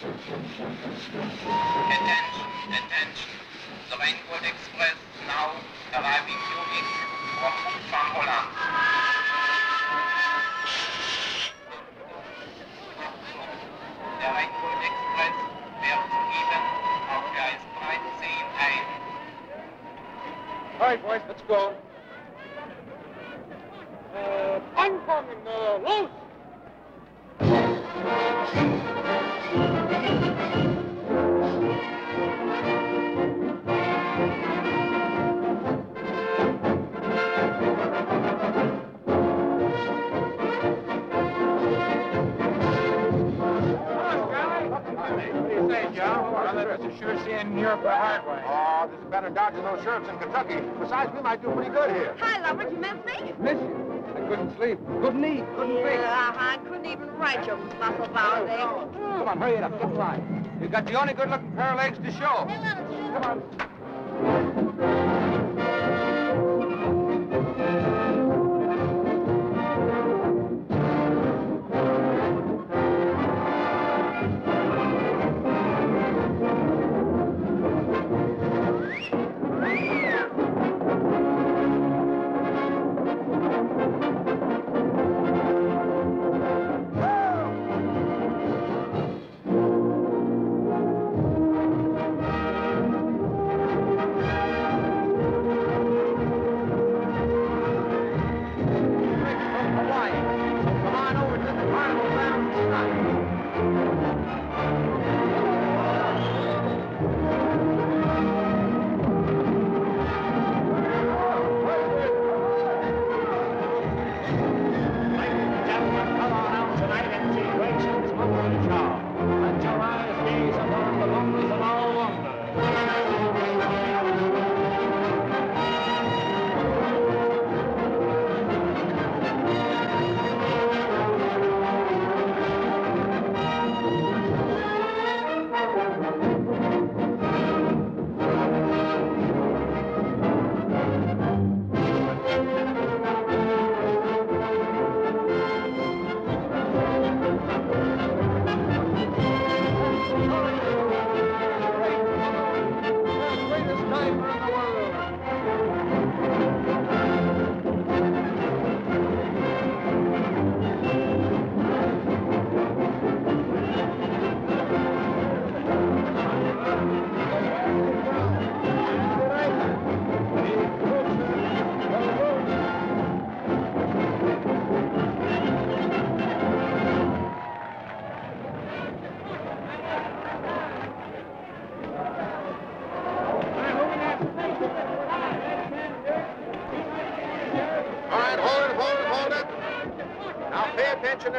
Attention, attention. The Rainbow Express now arriving Munich from Busan, Holland. Der Rainbow Express fährt soeben auf Gleis 13 ein. All right, boys, let's go. Oh, better dodging those sheriffs in Kentucky. Besides, we might do pretty good here. Hi, Lovett, you miss me? Miss you. I couldn't sleep. Couldn't eat. Couldn't think. Yeah, I couldn't even write your muscle bound oh, there. Come on, hurry it up. Get in You've got the only good-looking pair of legs to show. Come on.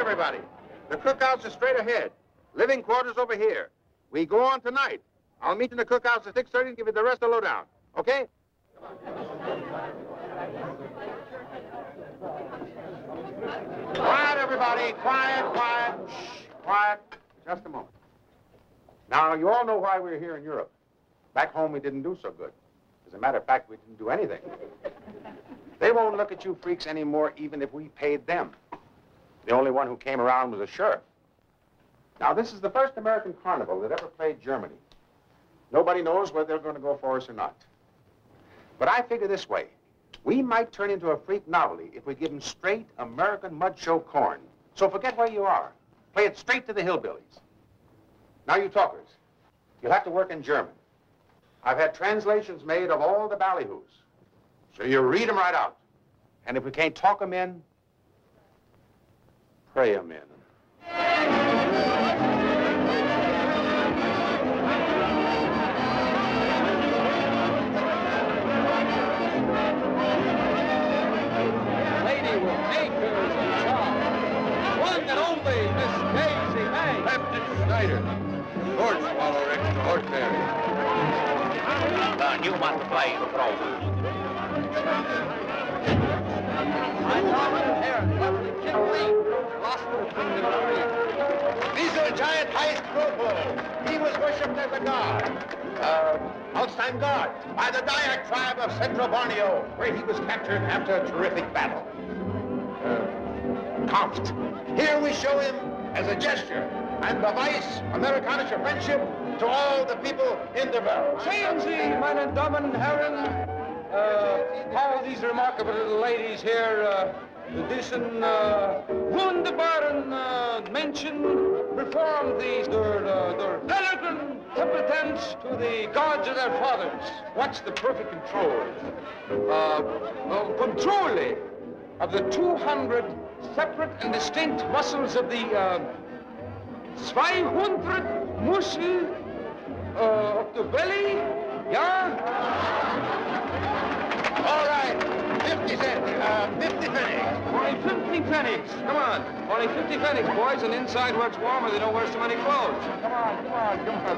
Everybody. The cookhouse is straight ahead. Living quarters over here. We go on tonight. I'll meet in the cookhouse at 6.30 and give you the rest of the lowdown. Okay? Quiet, everybody. Quiet, quiet. Shh, quiet. Just a moment. Now, you all know why we're here in Europe. Back home, we didn't do so good. As a matter of fact, we didn't do anything. They won't look at you freaks anymore, even if we paid them. The only one who came around was a sheriff. Now, this is the first American carnival that ever played Germany. Nobody knows whether they're going to go for us or not. But I figure this way. We might turn into a freak novelty if we give them straight American mud show corn. So forget where you are. Play it straight to the hillbillies. Now, you talkers, you'll have to work in German. I've had translations made of all the ballyhoos. So you read them right out. And if we can't talk them in, pray them in. Lady with acres and charm. One and only Miss Daisy May. Captain Schneider, George Swallow extraordinary. The new one to play the pro. I'm Robert Heron, but the Kid Between the three. These are giant Heist Propo. He was worshipped as a god. Uh, Alstein god by the Dayak tribe of Central Borneo, where he was captured after a terrific battle. Uh. Here we show him as a gesture and beweis amerikanische friendship to all the people in the world. Sehen Sie, meine Damen und Herren, uh, all these remarkable little ladies here, uh, diesen uh, wunderbaren uh, Menschen perform these, their, uh, their competence to the gods of their fathers. What's the perfect control? Uh, uh, control of the 200 separate and distinct muscles of the uh, 200 muscle uh, of the belly, yeah? All right, 50 cents, uh, 50 pennies. Only 50 pennies. Come on. Only 50 pennies, boys, and inside where it's warmer, they don't wear so many clothes. Come on, come on, come on.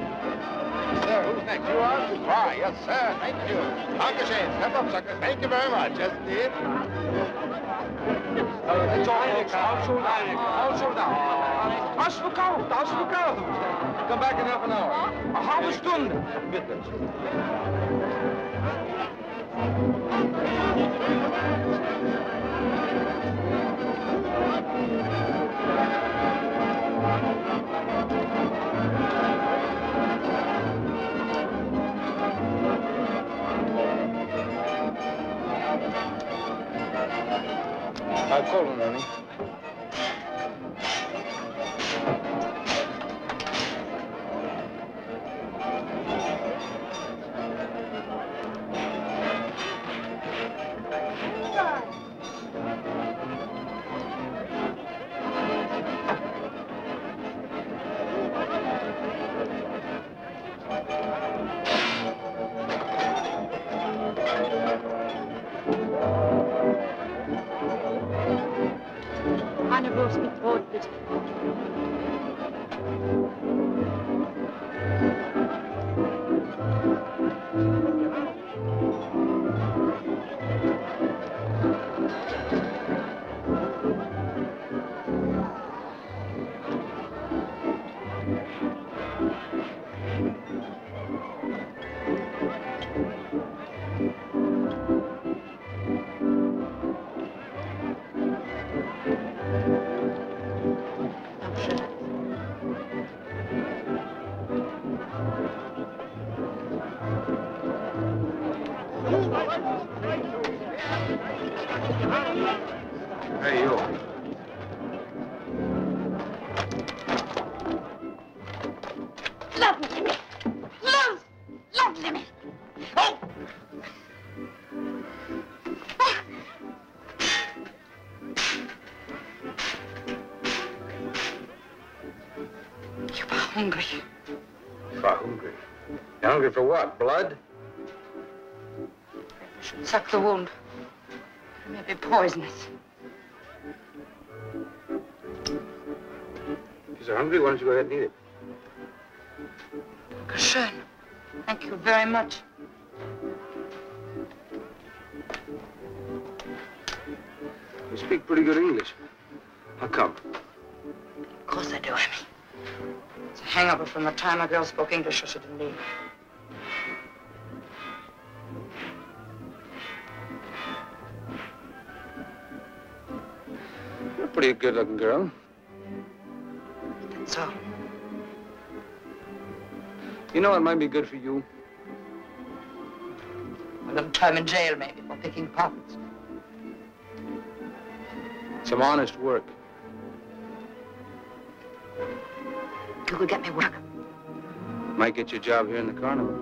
Sir, who's next? You are? Ah, yes, sir. Thank you. Dankeschön. Step up, sucker. Thank you very much. Yes, indeed. Uh, it's all, folks. All sold out. All sold out. Ausverkauft, ausverkauft. Come back in half an hour. A halbe Stunde. Bitte. I called him, honey. Wurst mit Brot, For what? Blood? should suck the wound. It may be poisonous. If you're hungry, why don't you go ahead and eat it? Schön. Thank you very much. You speak pretty good English. How come? Of course I do, Emmy. It's a hangover from the time a girl spoke English or she didn't leave. Pretty good-looking girl. That's all. You know what might be good for you? A little time in jail, maybe, for picking pockets. Some honest work. You could get me work. Might get you a job here in the carnival.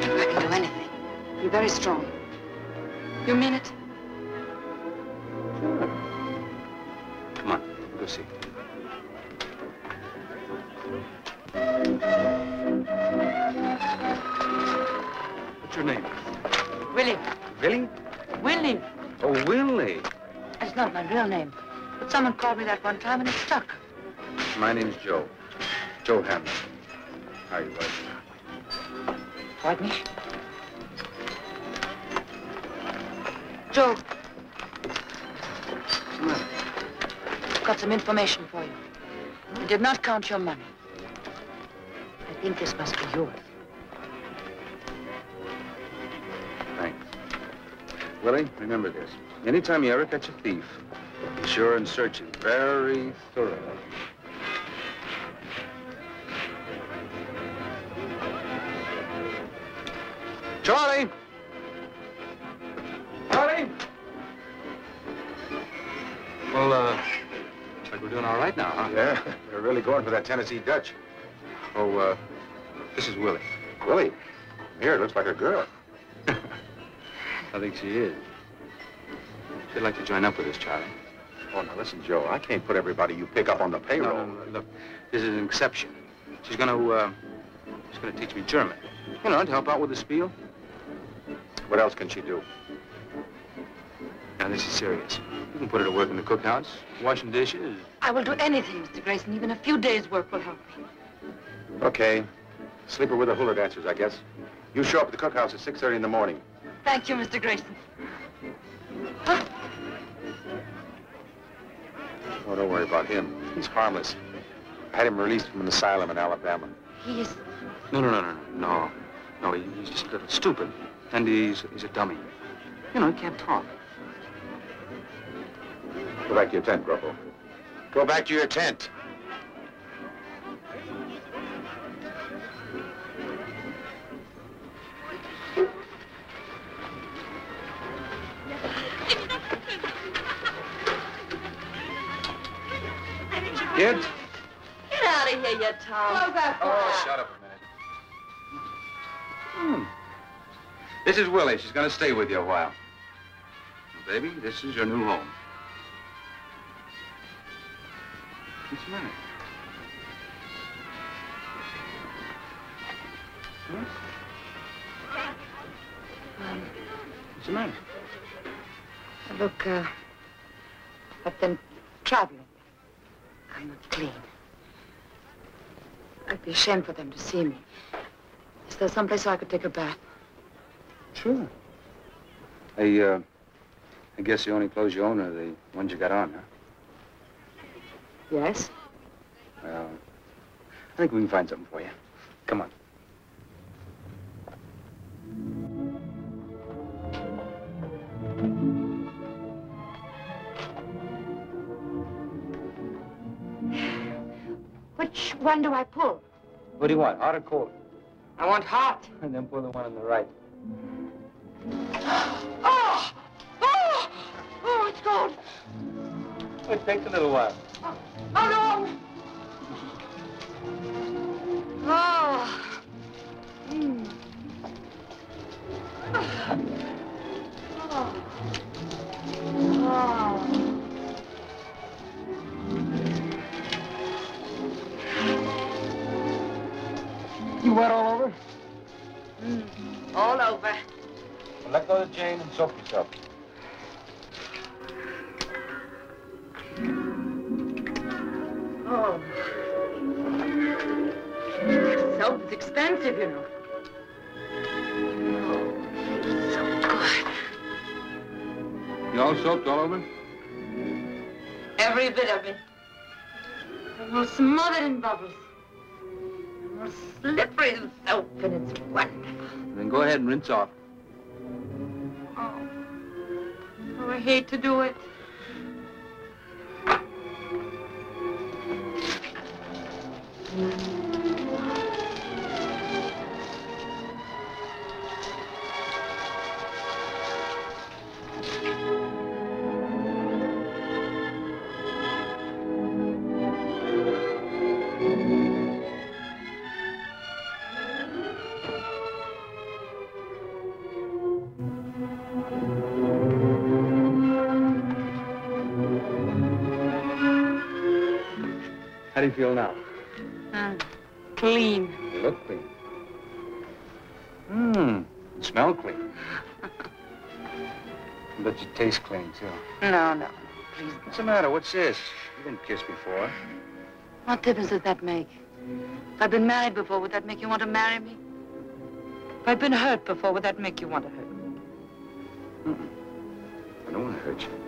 I can do anything. Be very strong. You mean it? My real name. But someone called me that one time and it stuck. My name's Joe. Joe Hammond. How are you? Freut mich. Joe, What's the matter? I've got some information for you. I did not count your money. I think this must be yours. Willie, remember this. Anytime you ever catch a thief, Be sure and search it very thoroughly. Charlie! Charlie! Well, uh, looks like we're doing all right now, huh? Yeah, we're really going for that Tennessee Dutch. Oh, uh, this is Willie. Willie, here, it looks like a girl. I think she is. She'd like to join up with us, Charlie. Oh, now listen, Joe, I can't put everybody you pick up on the No, payroll. no, no, look, this is an exception. She's gonna, uh, she's gonna teach me German. You know, to help out with the spiel. What else can she do? Now, this is serious. You can put her to work in the cookhouse, washing dishes. I will do anything, Mr. Grayson. Even a few days' work will help me. Okay. Sleep her with the hula dancers, I guess. You show up at the cookhouse at 6.30 in the morning. Thank you, Mr. Grayson. Oh, don't worry about him. He's harmless. I had him released from an asylum in Alabama. He is... No, no, no, no, no, no. No, he- he's just a little stupid. And he's, he's a dummy. You know, he can't talk. Go back to your tent, Groppo. Go back to your tent. Kids? Get out of here, you Tom. Oh, shut up a minute. Hmm. This is Willie. She's gonna stay with you a while. Baby, this is your new home. What's the matter? What's the matter? Look, uh, I've been traveling. I'm not clean. I'd be ashamed for them to see me. Is there someplace I could take a bath? Sure. I, uh, I guess the only clothes you own are the ones you got on, huh? Yes? Well, I think we can find something for you. Come on. Which one do I pull? What do you want, hot or cold? I want hot. And then pull the one on the right. Oh! Oh! Oh, it's cold. It takes a little while. Oh, no! Oh. Mm. Oh. Oh. Wet all over? Mm. All over. Well, let go of Jane and soak yourself. Oh. Soap is expensive, you know. Oh, so good. You all soaked all over? Every bit of it. I'm all smothered in bubbles. Slippery soap, and it's wonderful. Then go ahead and rinse off. Oh. oh, I hate to do it. How do you feel now? Mm. Clean. You look clean. Mmm. You smell clean. but you taste clean, too. No, no, please. What's the matter? What's this? You didn't kiss before. What difference does that make? If I've been married before, would that make you want to marry me? If I've been hurt before, would that make you want to hurt me? I don't want to hurt you.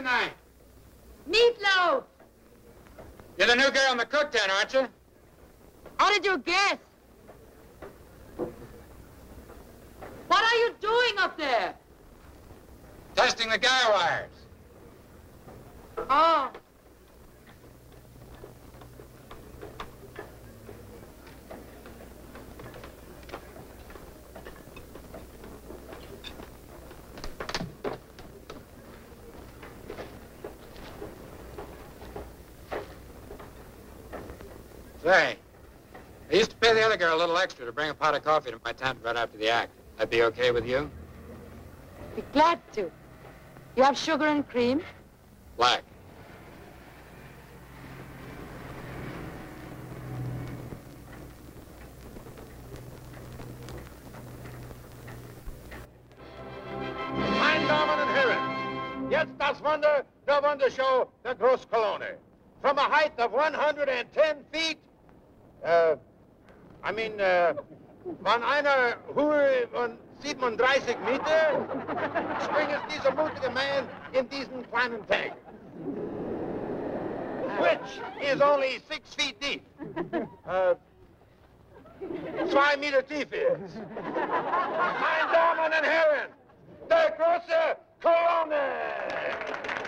Tonight? Meatloaf! You're the new girl in the cook tent, aren't you? How did you guess? What are you doing up there? Testing the guy wires. Oh. Say, I used to pay the other girl a little extra to bring a pot of coffee to my tent right after the act. That'd be okay with you? Be glad to. You have sugar and cream? Black. Von einer Höhe von 37 Meter, springt dieser mutige Mann in diesen kleinen Tank. Which is only six feet deep. Uh, zwei Meter tief ist. Meine Damen und Herren, der große Colloni!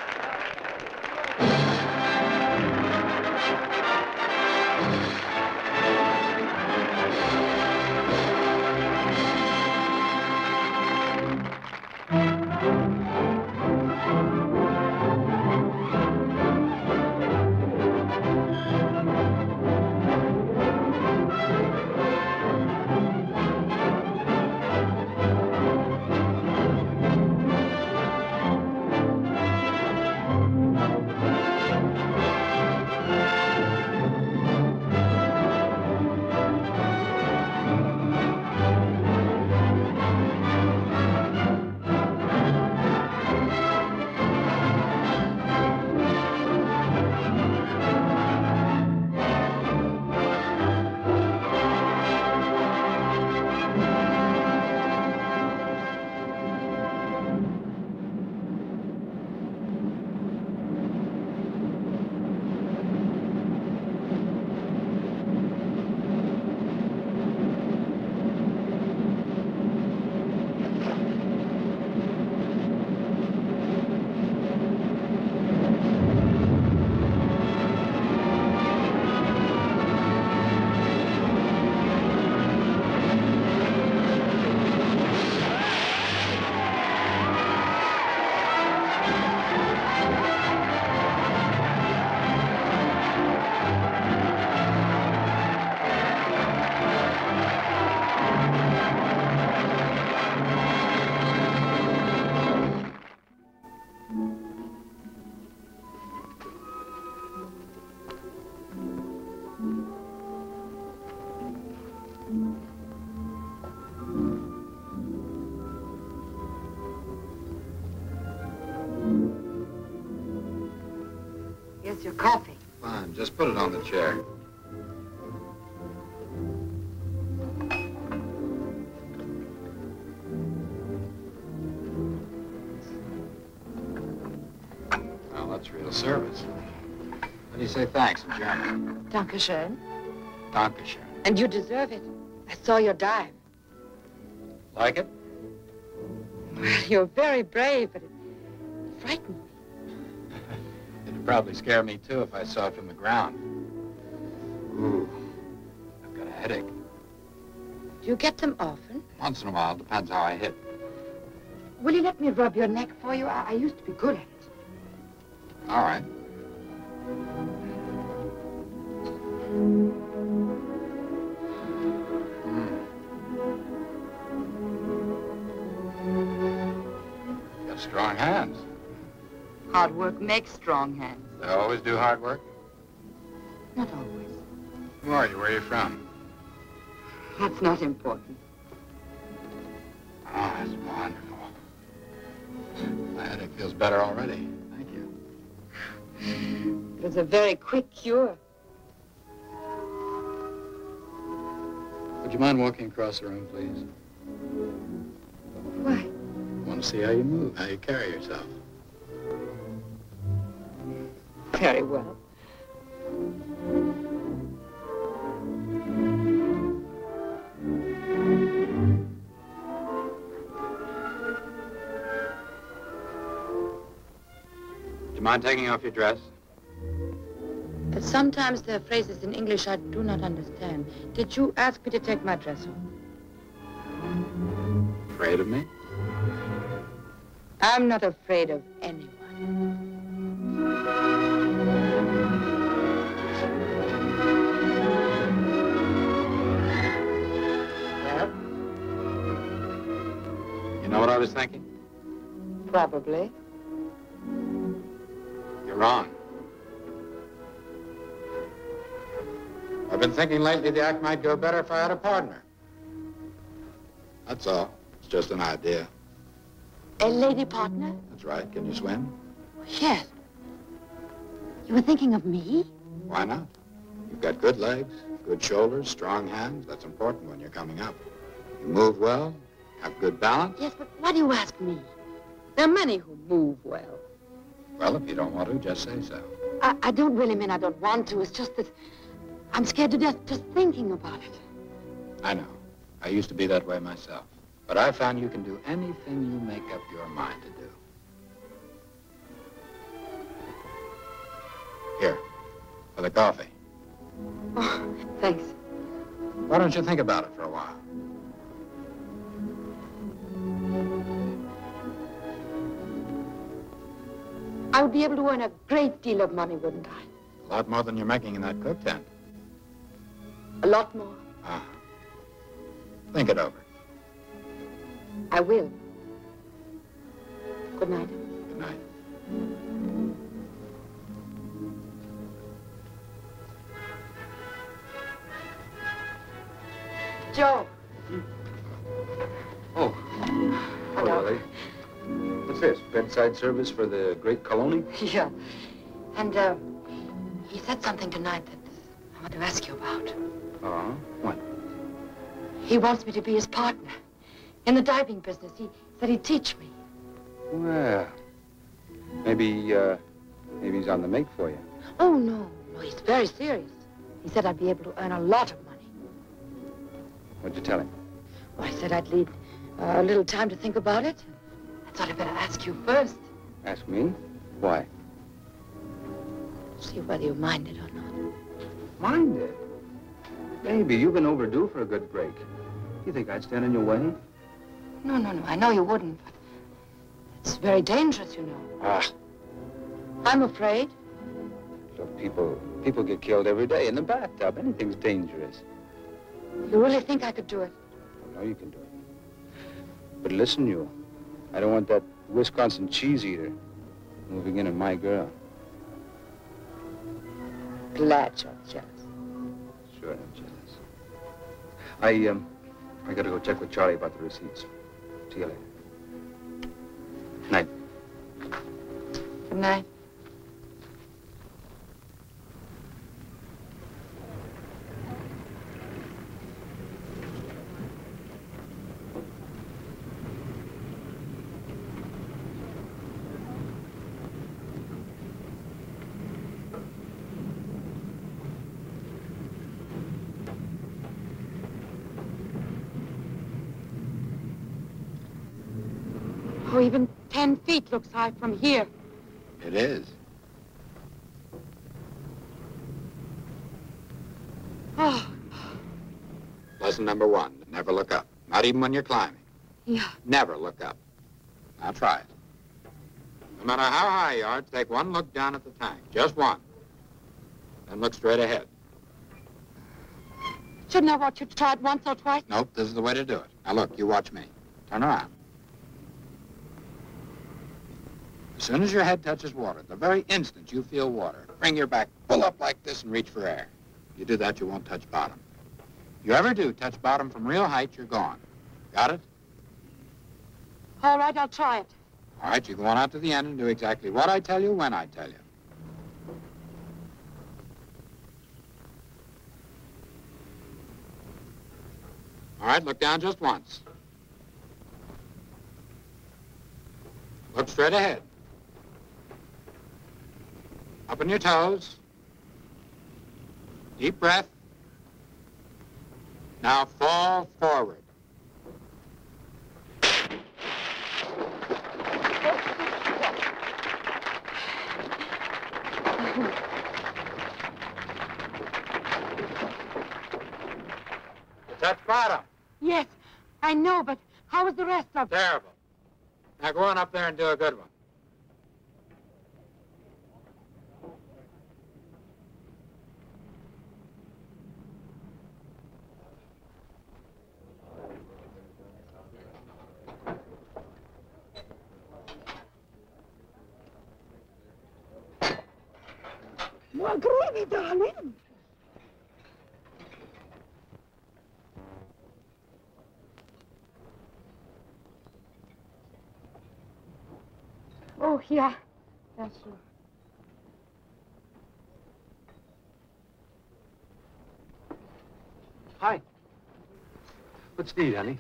Just put it on the chair. Now, let's That's real service. How do you say thanks in German? Dankeschön. Dankeschön. And you deserve it. I saw your dive. Like it? Well, you're very brave, but it frightened me. It'd probably scare me, too, if I saw it from the ground. Ooh, I've got a headache. Do you get them often? Once in a while, depends how I hit. Will you let me rub your neck for you? I, I used to be good at it. All right. Hmm. Got strong hands. Hard work makes strong hands. They always do hard work. Not always. Who are you? Where are you from? That's not important. Oh, that's wonderful. My headache feels better already. Thank you. It was a very quick cure. Would you mind walking across the room, please? Why? I want to see how you move, how you carry yourself. Very well. You mind taking off your dress? But sometimes there are phrases in English I do not understand. Did you ask me to take my dress off? Afraid of me? I'm not afraid of anyone. Well, You know what I was thinking? probably. You're wrong. I've been thinking lately the act might go better if I had a partner. That's all. It's just an idea. A lady partner? That's right. Can you swim? Yes. You were thinking of me? Why not? You've got good legs, good shoulders, strong hands. That's important when you're coming up. You move well, have good balance. Yes, but why do you ask me? There are many who move well. Well, if you don't want to, just say so. I, I don't really mean I don't want to. It's just that I'm scared to death just thinking about it. I know. I used to be that way myself. But I found you can do anything you make up your mind to do. Here, for the coffee. Oh, thanks. Why don't you think about it for a while? I would be able to earn a great deal of money, wouldn't I? A lot more than you're making in that cook tent. A lot more. Ah. Think it over. I will. Good night. Good night. Joe. Oh, Hello. Lily. This? Bedside service for the great Colloni? Yeah. And, uh, he said something tonight that I want to ask you about. Uh-huh. What? He wants me to be his partner. In the diving business, he said he'd teach me. Well, maybe, uh, maybe he's on the make for you. Oh, no. No, he's very serious. He said I'd be able to earn a lot of money. What'd you tell him? Well, I said I'd need uh, a little time to think about it. I thought I'd better ask you first. Ask me? Why? See whether you mind it or not. Mind it. Baby, you've been overdue for a good break. You think I'd stand in your way? No, no, no. I know you wouldn't, but it's very dangerous, you know. Ah, I'm afraid. look, people, people get killed every day in the bathtub. Anything's dangerous. You really think I could do it? I know you can do it. But listen, you, I don't want that Wisconsin cheese eater moving in on my girl. Glad you're jealous. Sure, I'm jealous. I, um, I gotta go check with Charlie about the receipts. See you later. Night. Good night. even ten feet looks high from here. It is. Oh, Lesson number one, never look up. Not even when you're climbing. yeah. Never look up. Now try it. No matter how high you are, take one look down at the tank. Just one. Then look straight ahead. Shouldn't I watch you try it once or twice? Nope, this is the way to do it. Now look, you watch me. Turn around. As soon as your head touches water, the very instant you feel water, bring your back pull up like this and reach for air. You do that, you won't touch bottom. You ever do touch bottom from real height, you're gone. Got it? All right, I'll try it. All right, you go on out to the end and do exactly what I tell you when I tell you. All right, look down just once. Look straight ahead. Up on your toes. Deep breath. Now fall forward. Touch bottom. Yes, I know, but how was the rest of it? Terrible. Now go on up there and do a good one. Well, gravy, darling. Oh, yeah. That's true. Hi. What's need, honey?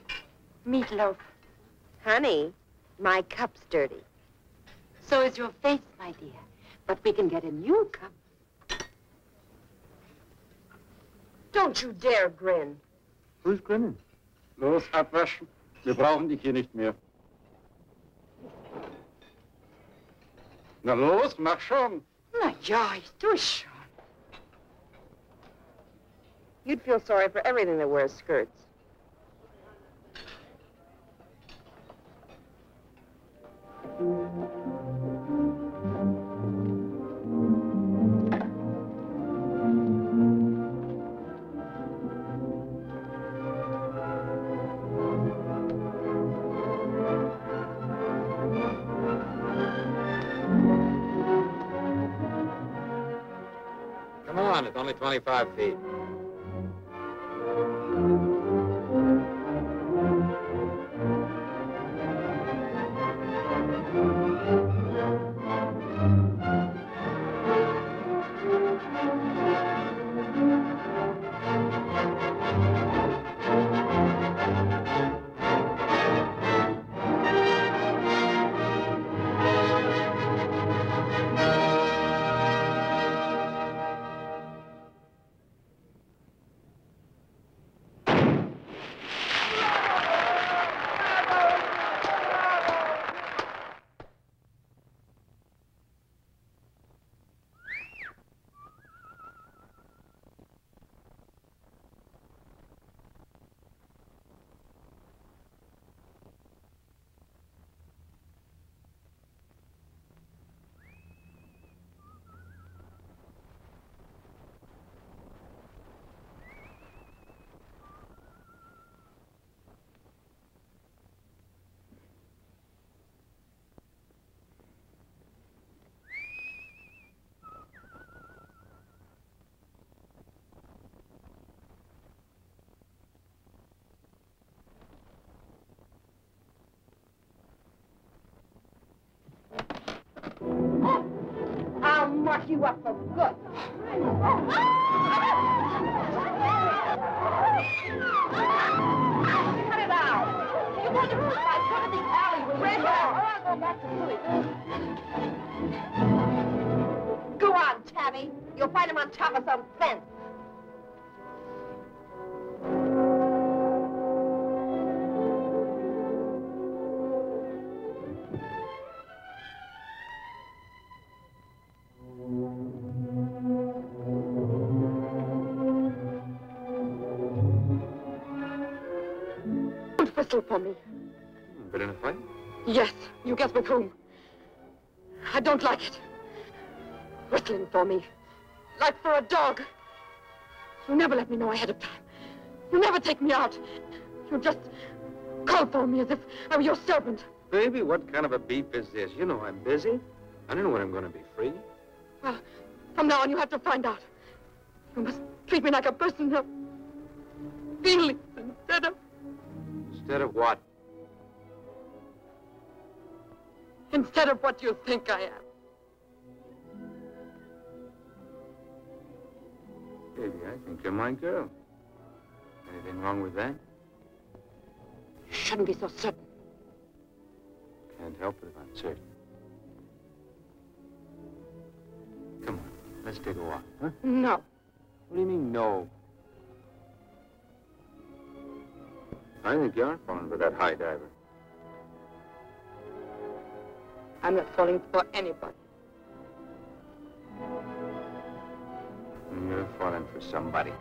Meatloaf. Honey, my cup's dirty. So is your face, my dear. But we can get a new cup. Don't you dare grin. Who's grinning? Los, abwaschen. Wir brauchen dich hier nicht mehr. Na los, mach schon. Na ja, ich tue schon. You'd feel sorry for everything that wears skirts. Come 25 feet. Mush you up for good. Cut it out. You want to move right go to the alley with red hair, or I'll go back to Louis. Go on, Tabby. You'll find him on top of some fence. Whistle for me. Been in a fight? Yes, you guess with whom. I don't like it. Whistling for me. Like for a dog. You never let me know ahead of time. You never take me out. You just call for me as if I were your servant. Baby, what kind of a beep is this? You know I'm busy. I don't know when I'm going to be free. Well, from now on you have to find out. You must treat me like a person of feelings instead of Instead of what? instead of what you think I am. Baby, I think you're my girl. Anything wrong with that? You shouldn't be so certain. Can't help it if I'm certain. Come on, let's take a walk, huh? No. What do you mean, no? I think you are falling for that high diver. I'm not falling for anybody. You're falling for somebody.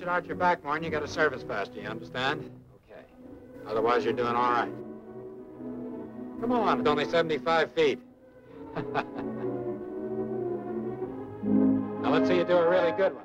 Right, now I want you to arch your back and you got a service faster, you understand? Okay. Otherwise, you're doing all right. Come on, it's only 75 feet. now let's see you do a really good one.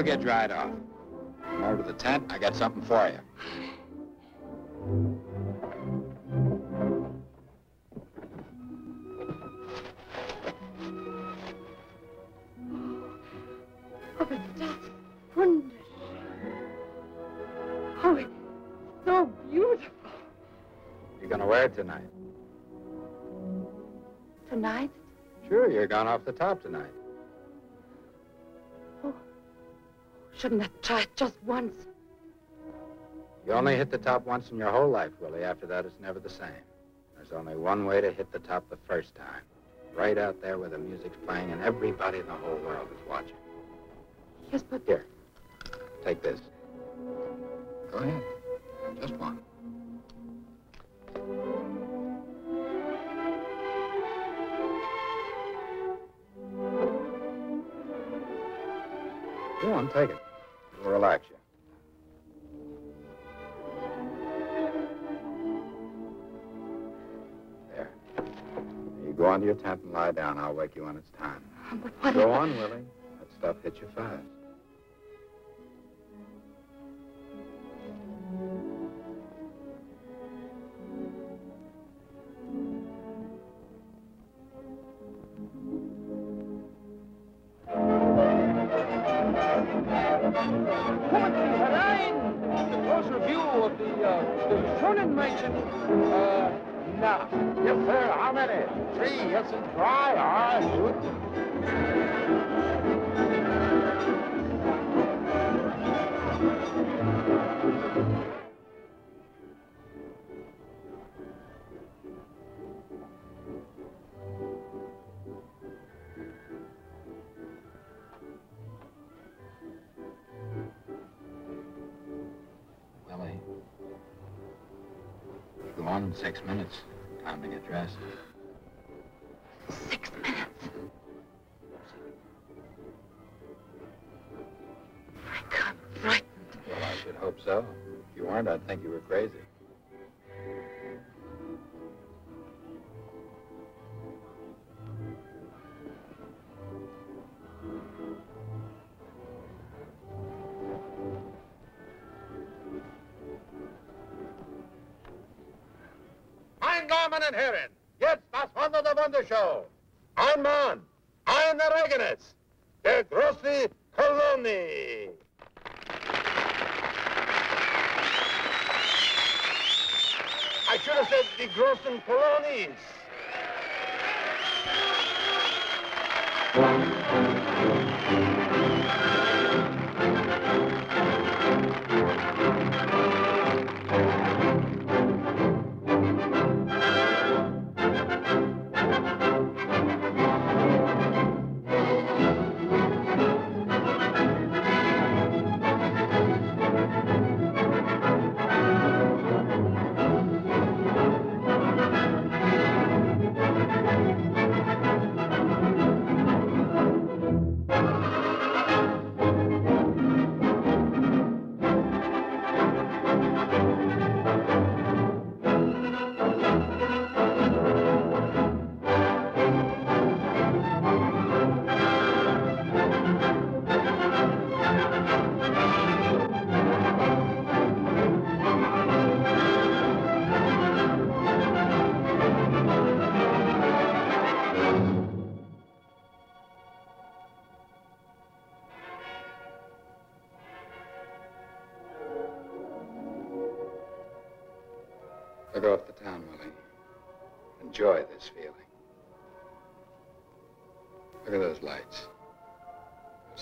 You go get dried off. Come over to the tent. I got something for you. Oh, but that's wonderful. Oh, it's so beautiful. You're gonna wear it tonight. Tonight? Sure, you're gone off the top tonight. Shouldn't I try it just once? You only hit the top once in your whole life, Willie. After that, it's never the same. There's only one way to hit the top the first time. Right out there where the music's playing and everybody in the whole world is watching. Yes, but Here, take this. Go ahead. Just one. Go on, take it. It'll relax you. There. You go on to your tent and lie down. I'll wake you when it's time. but what Go on, Willie. That stuff hits you fast. Now. Yes, sir. How many? Three. Yes, it's dry. All right. Good. Go on, six minutes. Time to get dressed. Six minutes. I got frightened. Well, I should hope so. If you weren't, I'd think you were crazy.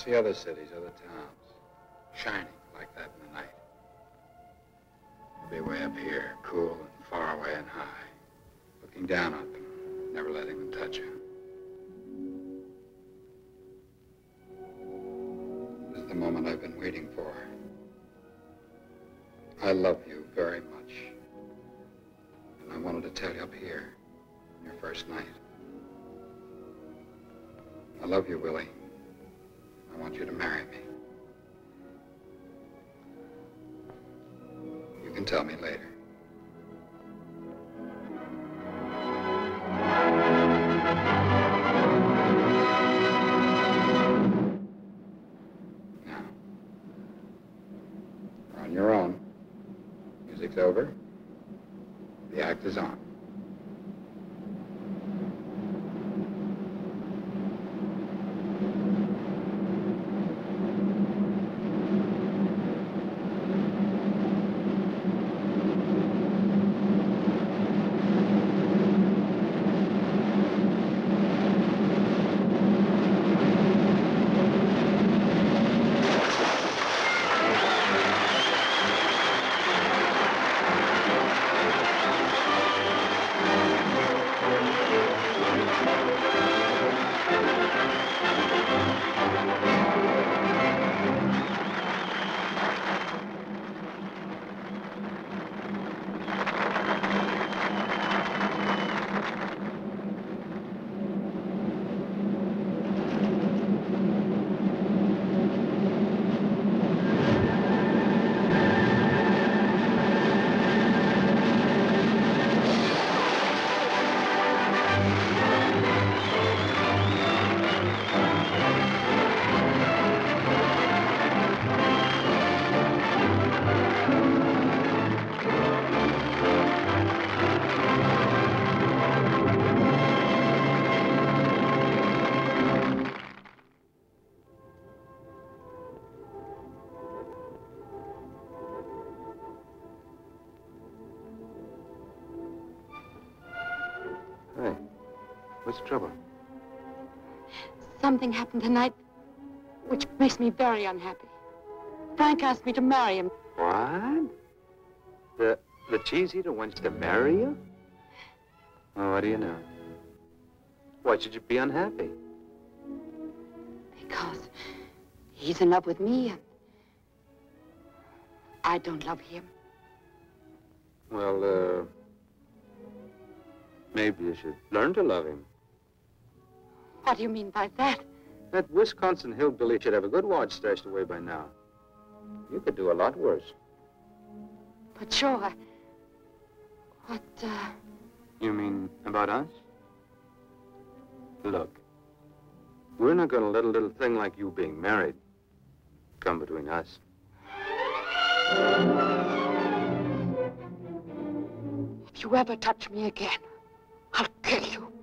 the other cities, over. The act is on. something happened tonight which makes me very unhappy. Frank asked me to marry him. What? The, the cheese eater wants to marry you? Well, what do you know? Why should you be unhappy? Because he's in love with me and I don't love him. Well, uh, maybe you should learn to love him. What do you mean by that? That Wisconsin hillbilly should have a good watch stashed away by now. You could do a lot worse. But sure. What, uh... You mean about us? Look, we're not going to let a little thing like you being married come between us. If you ever touch me again, I'll kill you.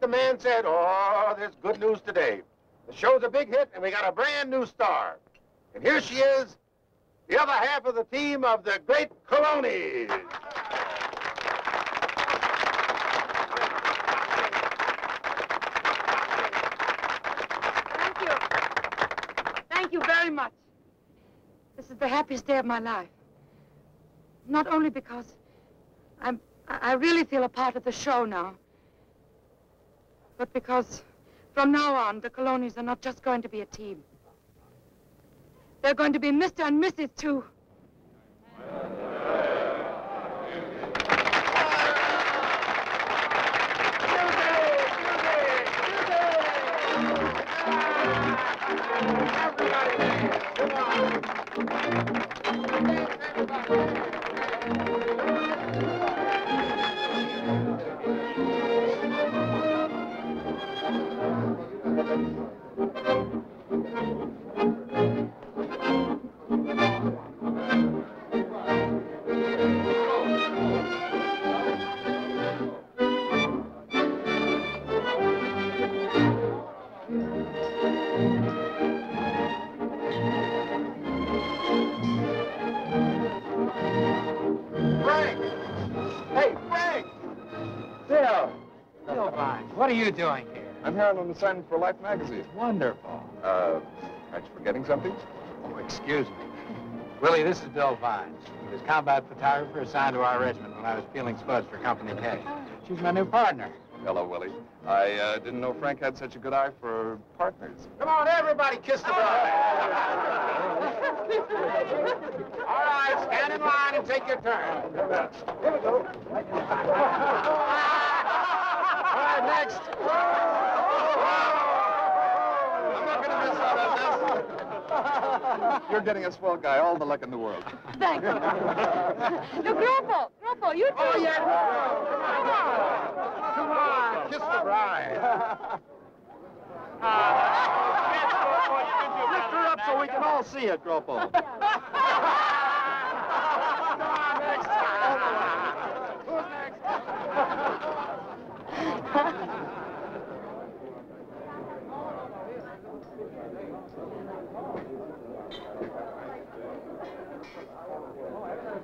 Like the man said, oh, there's good news today. The show's a big hit, and we got a brand new star. And here she is, the other half of the team of the Great Collonis. Thank you. Thank you very much. This is the happiest day of my life. Not only because I'm, I I really feel a part of the show now, but because from now on, the Collonis are not just going to be a team. They're going to be Mr. and Mrs. too. Hey, Frank! Bill! What are you doing here? On an assignment for Life magazine. Wonderful. Uh, aren't you forgetting something? Oh, excuse me. Willie, this is Bill Vines. He was combat photographer assigned to our regiment when I was peeling spuds for Company K. She's my new partner. Hello, Willie. I uh, didn't know Frank had such a good eye for partners. Come on, everybody, kiss the bride. All right, stand in line and take your turn. Here we go. All right, next. I'm going to miss out on this. You're getting a swell guy, all the luck in the world. Thank you. no, Groppo, Groppo, you too. Oh, yeah. Come on. Come on, kiss the bride. Lift her up so we can all see it, Groppo.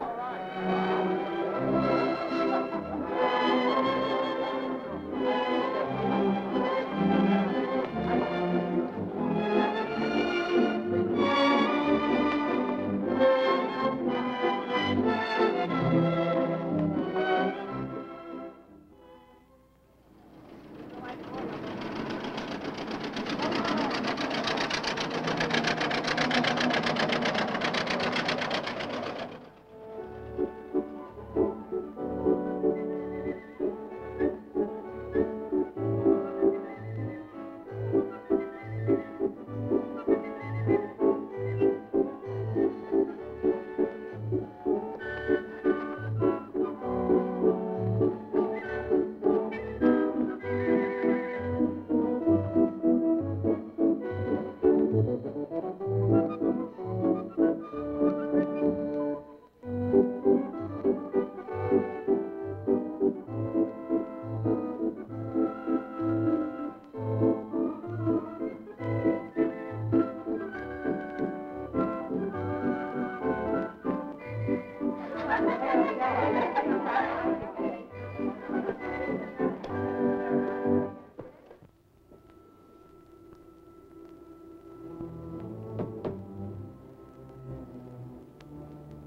All right.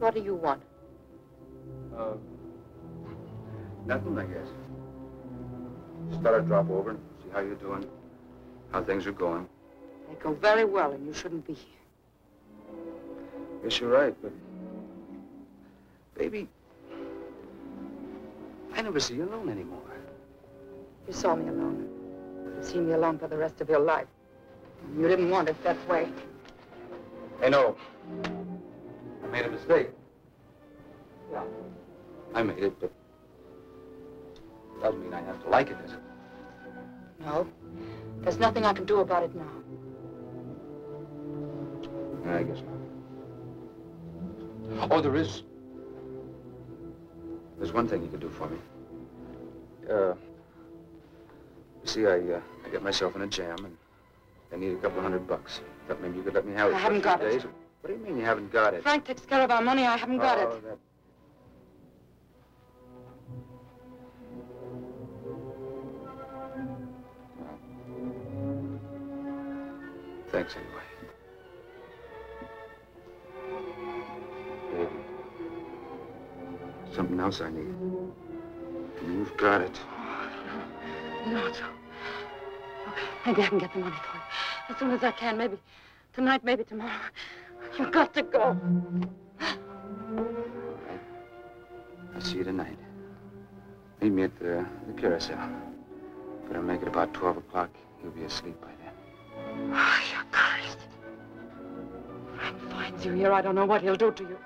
What do you want? Uh, nothing, I guess. Just thought I'd drop over and see how you're doing. how things are going. They go very well, and you shouldn't be here. Guess you're right, but... Baby, I never see you alone anymore. You saw me alone. You'll see me alone for the rest of your life. You didn't want it that way. I know. I made a mistake. Yeah. I made it, but... It doesn't mean I have to like it, does it? No. There's nothing I can do about it now. I guess not. Oh, there is. There's one thing you could do for me. Uh, you see, I, uh, I got myself in a jam, and I need a couple hundred bucks. Thought maybe you could let me have it I haven't got it. What do you mean you haven't got it? Frank takes care of our money. I haven't got oh, it. That... Thanks anyway. Something else I need. You've got it. No, Joe. Okay, maybe I can get the money for you. As soon as I can. Maybe tonight, maybe tomorrow. You've got to go. I'll see you tonight. Meet me at the, the carousel. Better make it about 12 o'clock. You'll be asleep by you here. I don't know what he'll do to you.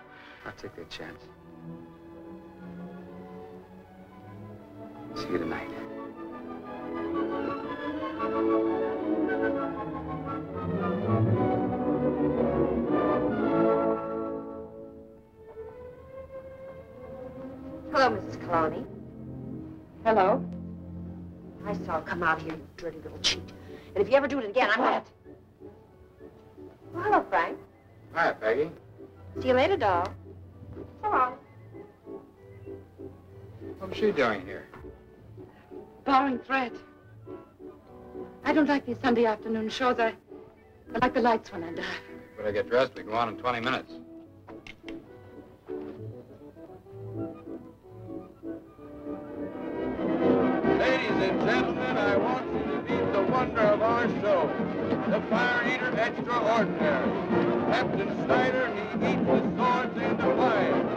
I'll take that chance. See you tonight. Hello, Mrs. Colloni. Hello? I saw come out here, you dirty little cheat. And if you ever do it again, I'm gonna... Well, hello, Frank. Hi, Peggy. See you later, doll. So long. What's she doing here? Borrowing thread. I don't like these Sunday afternoon shows. I, I like the lights when I dive. Better get dressed. We go on in 20 minutes. Ladies and gentlemen, I want you to meet the wonder of our show, the Fire Eater Extraordinary. Captain Snyder, he eats the swords into fire.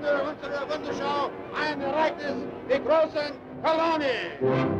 From the Winter of I am the Reichnis, the Großen Colony.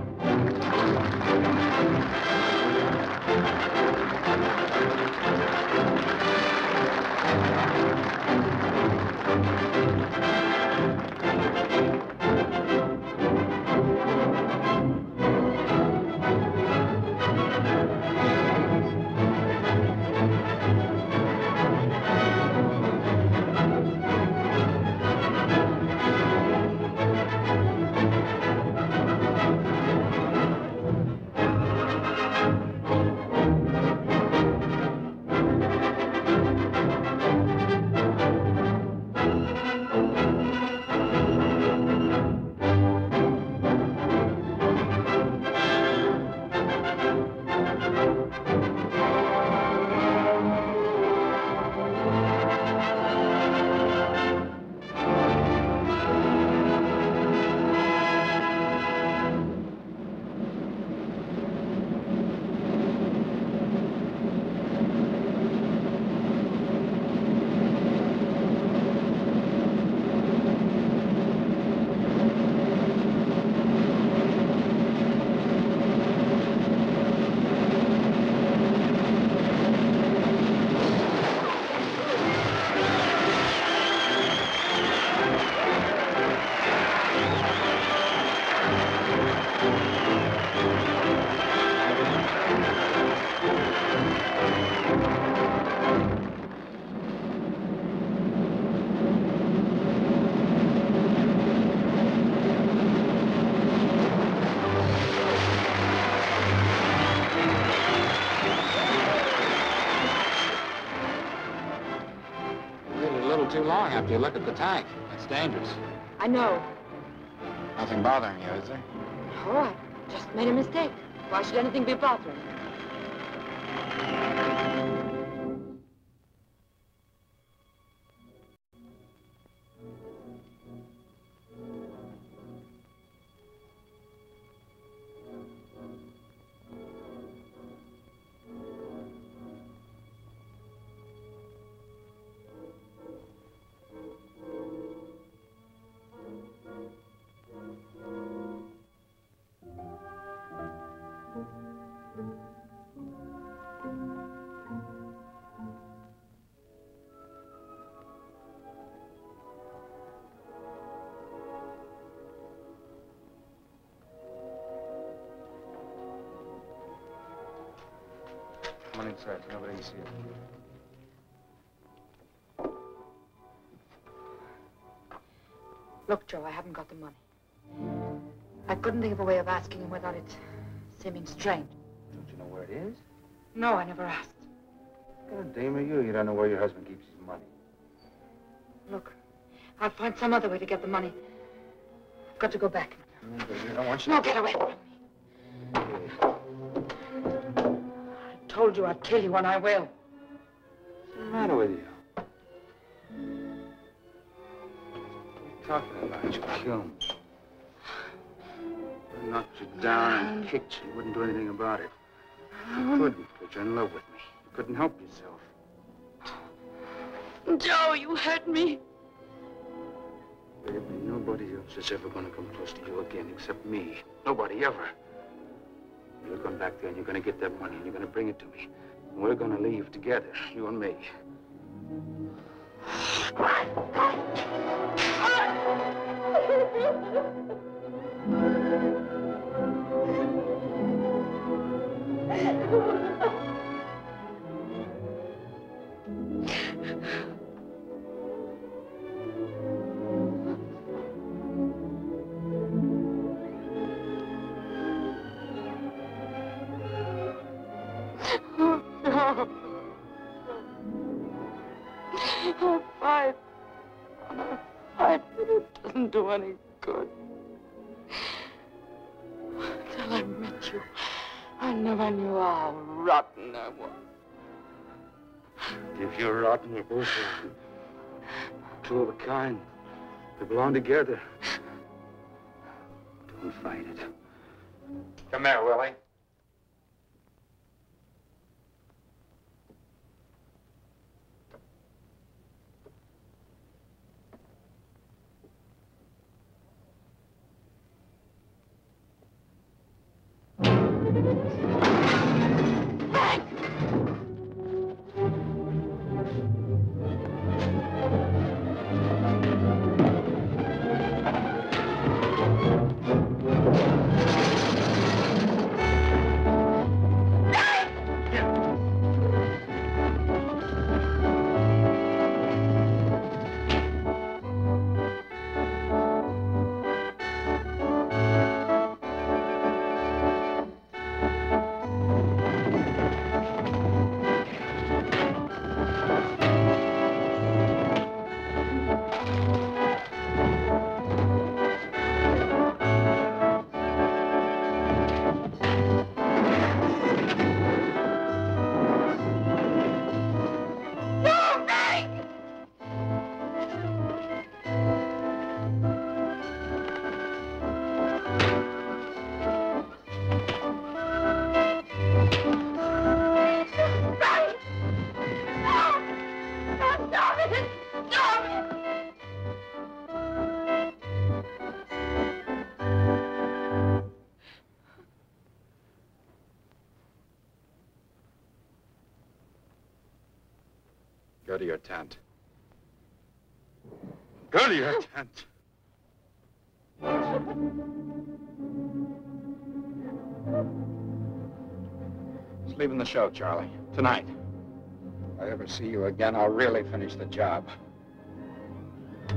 After you look at the tank. That's dangerous. I know. Nothing bothering you, is there? Oh, I just made a mistake. Why should anything be bothering me? Inside. Nobody can see you. Look, Joe, I haven't got the money. I couldn't think of a way of asking him without it seeming strange. Don't you know where it is? No, I never asked. A dame are you? You don't know where your husband keeps his money. Look, I'll find some other way to get the money. I've got to go back. I don't want you No, get away from me. Told you I'd kill you, and I will. What's the matter with you? What are you talking about? You kill me. I knocked you down and um, kicked you. You wouldn't do anything about it. You um, couldn't, because you're in love with me. You couldn't help yourself. Joe, you hurt me. Baby, nobody else is ever going to come close to you again except me. Nobody ever. You're going back there and you're going to get that money and you're going to bring it to me. And we're going to leave together, you and me. Oh. I'll fight. I'll fight, but it doesn't do any good. Till I met you, I never knew how rotten I was. If you're rotten, we're both rotten. Two of a kind. We belong together. Don't fight it. Come here, Willie. Your tent. Go to your tent. It's leaving the show, Charlie. Tonight. If I ever see you again, I'll really finish the job. I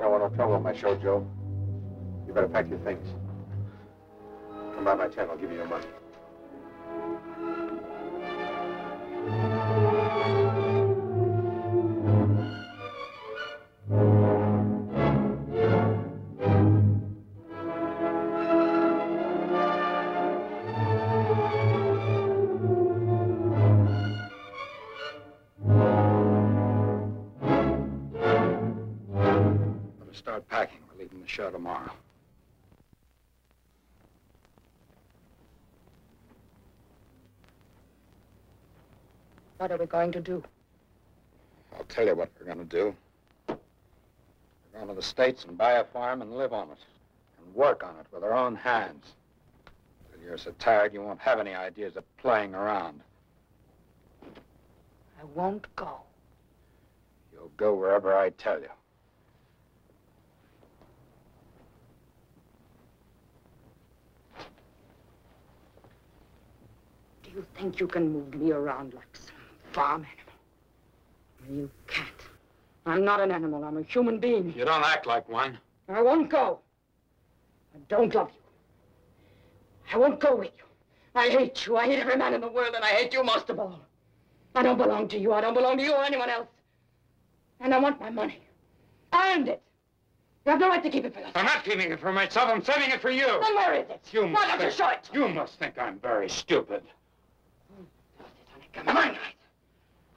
don't want no trouble on my show, Joe. You better pack your things. Come by my tent. I'll give you your money. Start packing. We're leaving the show tomorrow. What are we going to do? I'll tell you what we're going to do. We're going to the States and buy a farm and live on it. And work on it with our own hands. Till you're so tired you won't have any ideas of playing around. I won't go. You'll go wherever I tell you. You think you can move me around like some farm animal? You can't. I'm not an animal. I'm a human being. You don't act like one. I won't go. I don't love you. I won't go with you. I hate you. I hate every man in the world, and I hate you most of all. I don't belong to you. I don't belong to you or anyone else. And I want my money. I earned it. You have no right to keep it for yourself. I'm not keeping it for myself. I'm saving it for you. Then where is it? You Why must don't you show it? You must think I'm very stupid. My money right.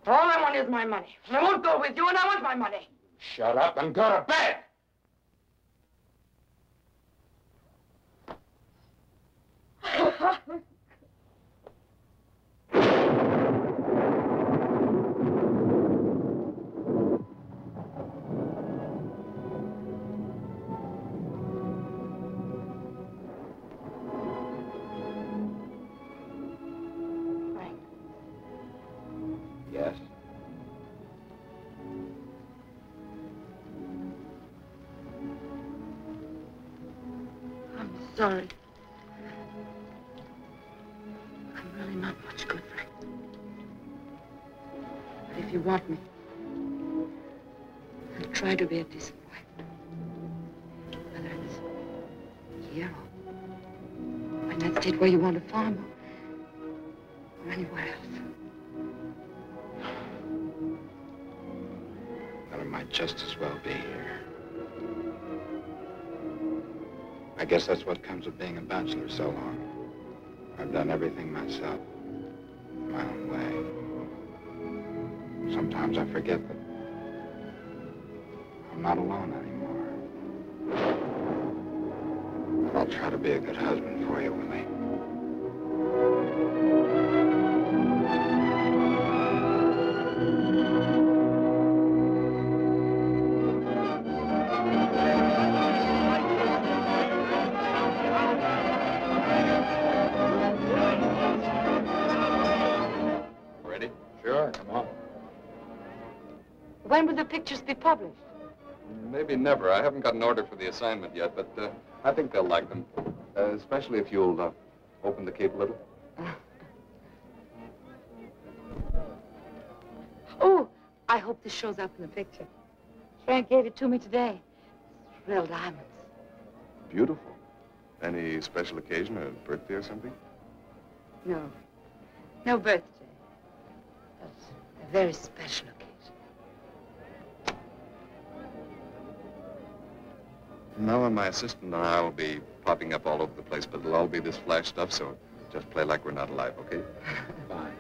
All I want is my money. And I won't go with you, and I want my money. Shut up and go to bed. sorry. I'm really not much good, Frank. But if you want me, I'll try to be a decent wife. Whether it's here or in that state where you want a farm or, or anywhere else. Well, it might just as well be here. I guess that's what comes of being a bachelor so long. I've done everything myself, my own way. Sometimes I forget that I'm not alone anymore. I'll try to be a good husband for you, Willie. When will the pictures be published? Maybe never. I haven't got an order for the assignment yet, but uh, I think they'll like them. Uh, especially if you'll uh, open the cape a little. Oh, I hope this shows up in the picture. Frank gave it to me today. It's real diamonds. Beautiful. Any special occasion, a birthday or something? No. No birthday. But a very special Noah, my assistant and I will be popping up all over the place, but it'll all be this flash stuff, so just play like we're not alive, okay? Fine.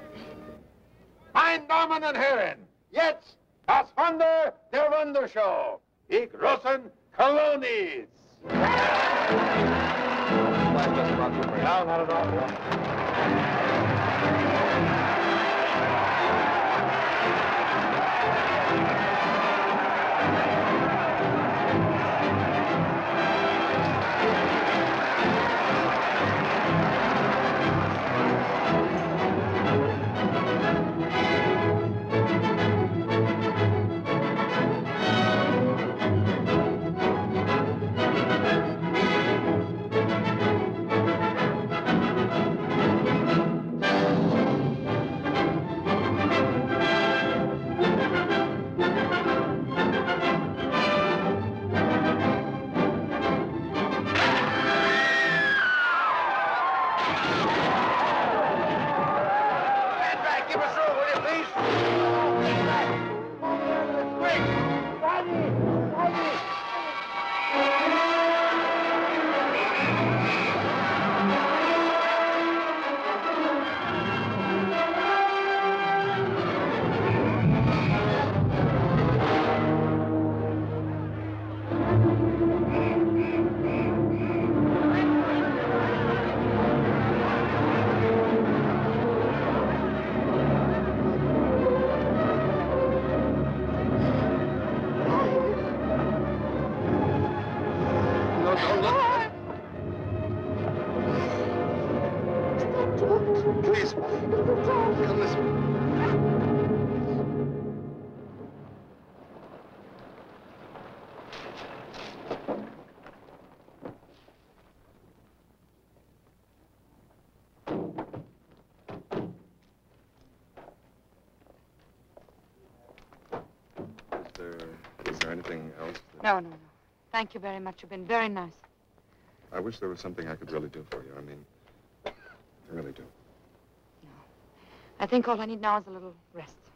Meine Damen und Herren, jetzt das Wunder der Wundershow. Die großen Collonis. No, not at all. No, no, no. Thank you very much. You've been very nice. I wish there was something I could really do for you. I mean, I really do. No. I think all I need now is a little rest.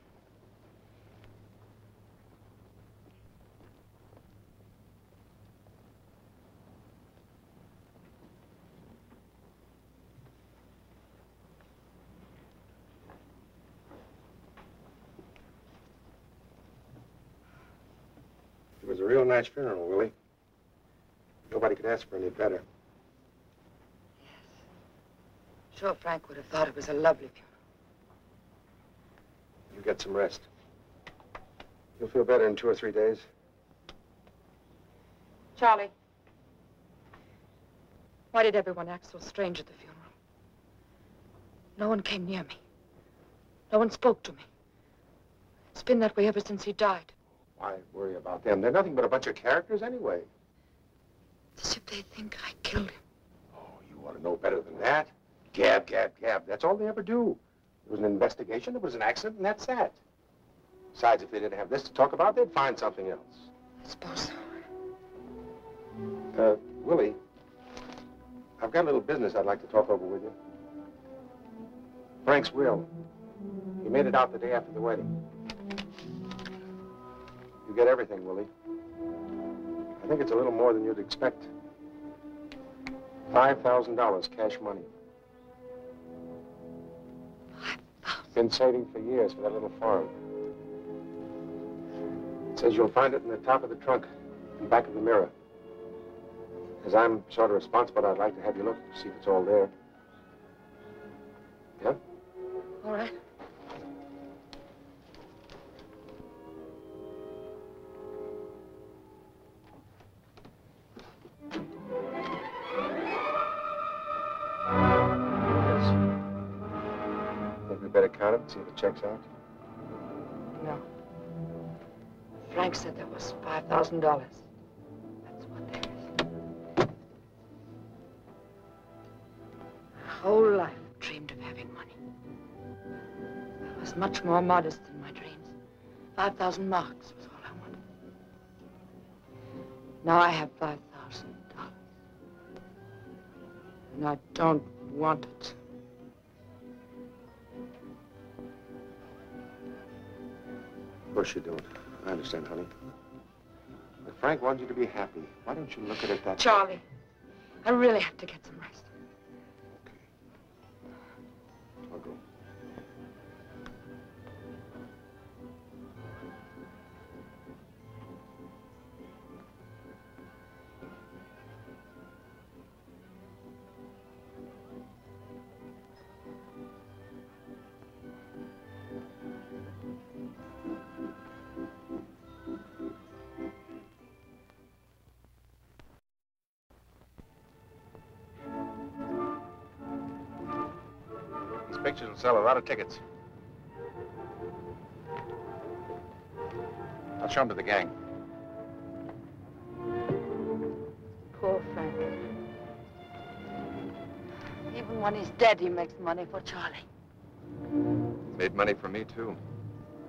Real nice funeral, Willie. Nobody could ask for any better. Yes. Sure, Frank would have thought it was a lovely funeral. You get some rest. You'll feel better in two or three days. Charlie. Why did everyone act so strange at the funeral? No one came near me. No one spoke to me. It's been that way ever since he died. Why worry about them? They're nothing but a bunch of characters anyway. As if they think I killed him. Oh, you want to know better than that? Gab, gab, gab. That's all they ever do. It was an investigation, it was an accident, and that's that. Besides, if they didn't have this to talk about, they'd find something else. I suppose so. Uh, Willie, I've got a little business I'd like to talk over with you. Frank's will. He made it out the day after the wedding. You get everything, Willie. I think it's a little more than you'd expect. $5,000 cash money. Been saving for years for that little farm. It says you'll find it in the top of the trunk, in back of the mirror. As I'm sort of responsible, I'd like to have you look, see if it's all there. Yeah? All right. See if it checks out? No. Frank said there was $5,000. That's what there is. My whole life dreamed of having money. I was much more modest than my dreams. 5,000 marks was all I wanted. Now I have $5,000. And I don't want it. Of course you don't. I understand, honey. But Frank wants you to be happy. Why don't you look at it that way? Charlie, I really have to get some rest. Pictures will sell a lot of tickets. I'll show them to the gang. Poor Frank. Even when he's dead, he makes money for Charlie. Made money for me, too.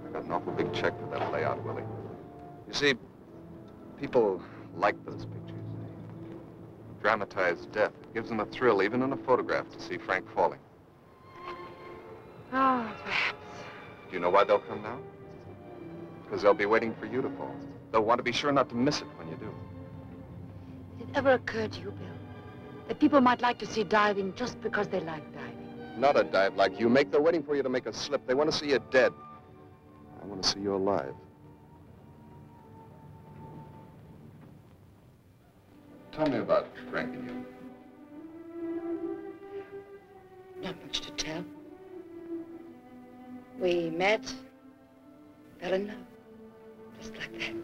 I got an awful big check for that layout, Willie. You see, people like those pictures. They dramatize death. It gives them a thrill, even in a photograph, to see Frank falling. Do you know why they'll come now? Because they'll be waiting for you to fall. They'll want to be sure not to miss it when you do. Did it ever occur to you, Bill, that people might like to see diving just because they like diving? Not a dive like you make. They're waiting for you to make a slip. They want to see you dead. I want to see you alive. Tell me about Frank and you. Not much. We met, fell in love, just like that.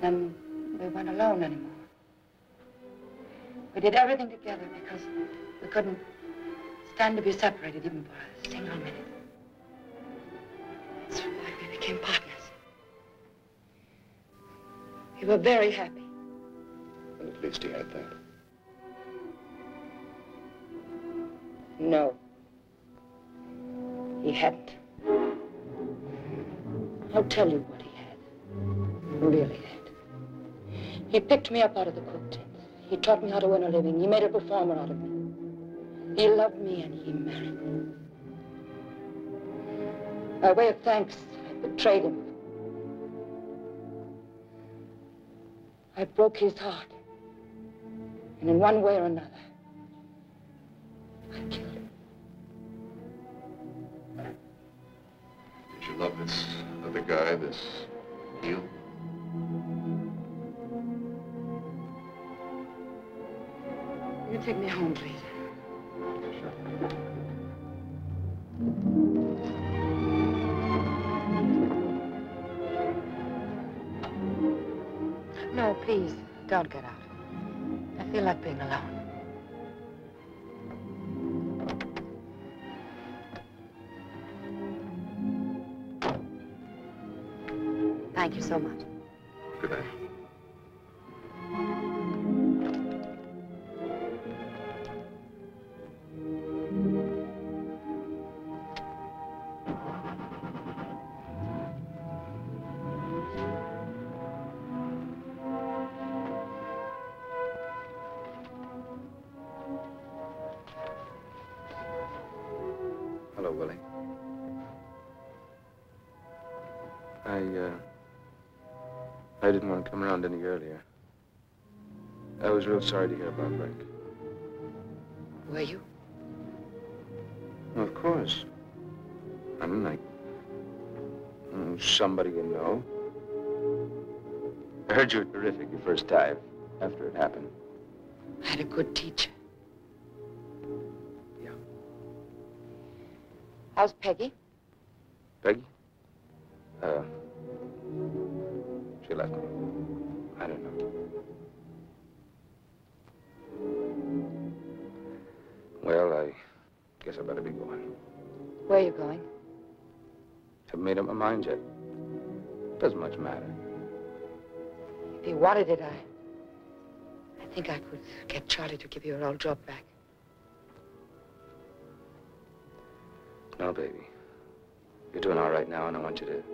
Then we weren't alone anymore. We did everything together because we couldn't stand to be separated even for a single minute. It's like we became partners. We were very happy. Well, at least he had that. No. He hadn't. I'll tell you what he had. Really had. He picked me up out of the cook tent. He taught me how to earn a living. He made a performer out of me. He loved me and he married me. By way of thanks, I betrayed him. I broke his heart. And in one way or another, I killed him. You love this other guy, this Neil? You take me home, please. No, please, don't get out. I feel like being alone. So much. Good night. I didn't want to come around any earlier. I was real sorry to hear about Frank. Were you? Of course. I'm like mm, somebody you know. I heard you were terrific your first time after it happened. I had a good teacher. Yeah. How's? Peggy? Wanted it, I... I think I could get Charlie to give you your old job back. No, baby. You're doing all right now, and I want you to...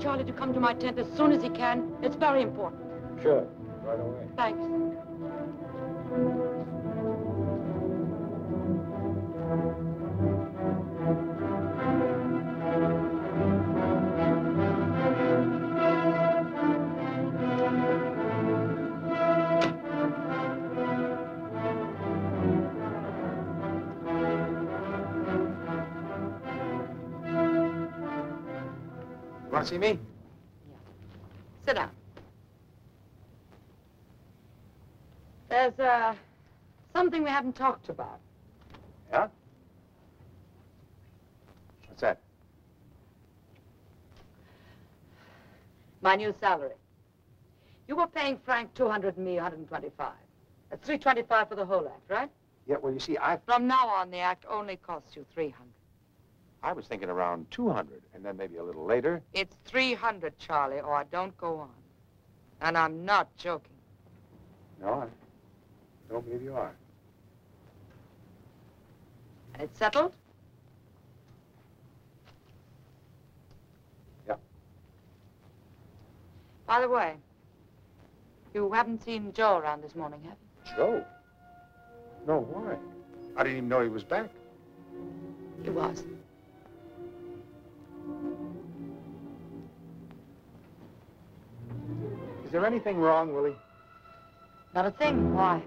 Charlie to come to my tent as soon as he can? It's very important. Sure. Right away. Thanks. See me? Yeah. Sit down. There's, uh, something we haven't talked about. Yeah? What's that? My new salary. You were paying Frank 200 and me 125. That's 325 for the whole act, right? Yeah, well, you see, I From now on, the act only costs you 300. I was thinking around 200, and then maybe a little later. It's 300, Charlie, or I don't go on. And I'm not joking. No, I don't believe you are. And it's settled? Yeah. By the way, you haven't seen Joe around this morning, have you? Joe? No, why? I didn't even know he was back. He was. Is there anything wrong, Willie? Not a thing. Why?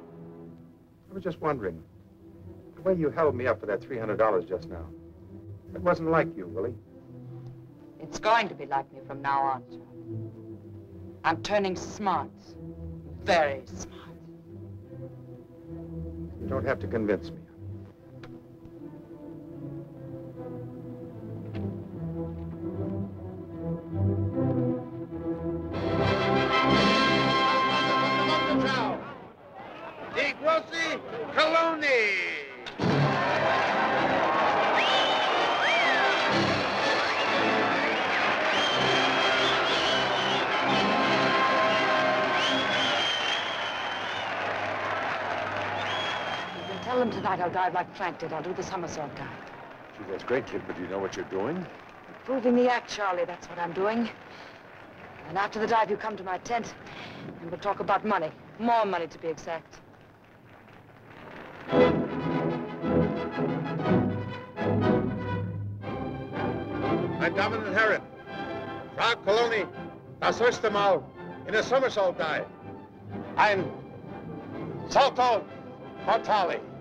I was just wondering. The way you held me up for that $300 just now. It wasn't like you, Willie. It's going to be like me from now on, Charlie. I'm turning smart. Very smart. You don't have to convince me. Can tell them tonight I'll dive like Frank did. I'll do the somersault dive. Gee, that's great, kid, but do you know what you're doing? Proving the act, Charlie. That's what I'm doing. And after the dive, you come to my tent, and we'll talk about money. More money, to be exact. Mein Damen und Herren, Frank Colloni, das erste Mal in a somersault dive. Ein Salto Mortale.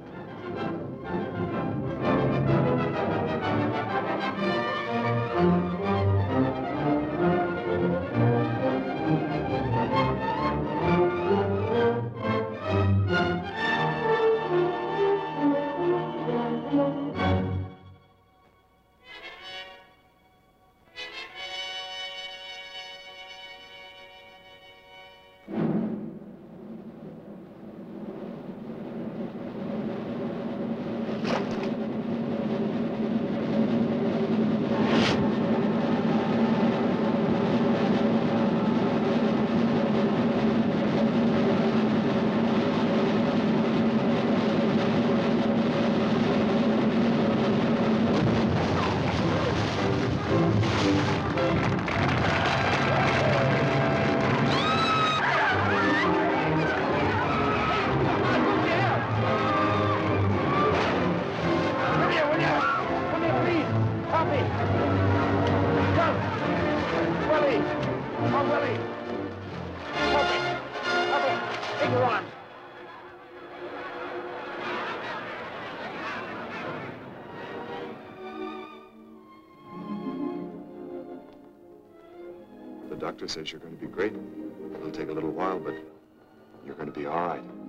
Doctor says you're going to be great. It'll take a little while, but you're going to be all right.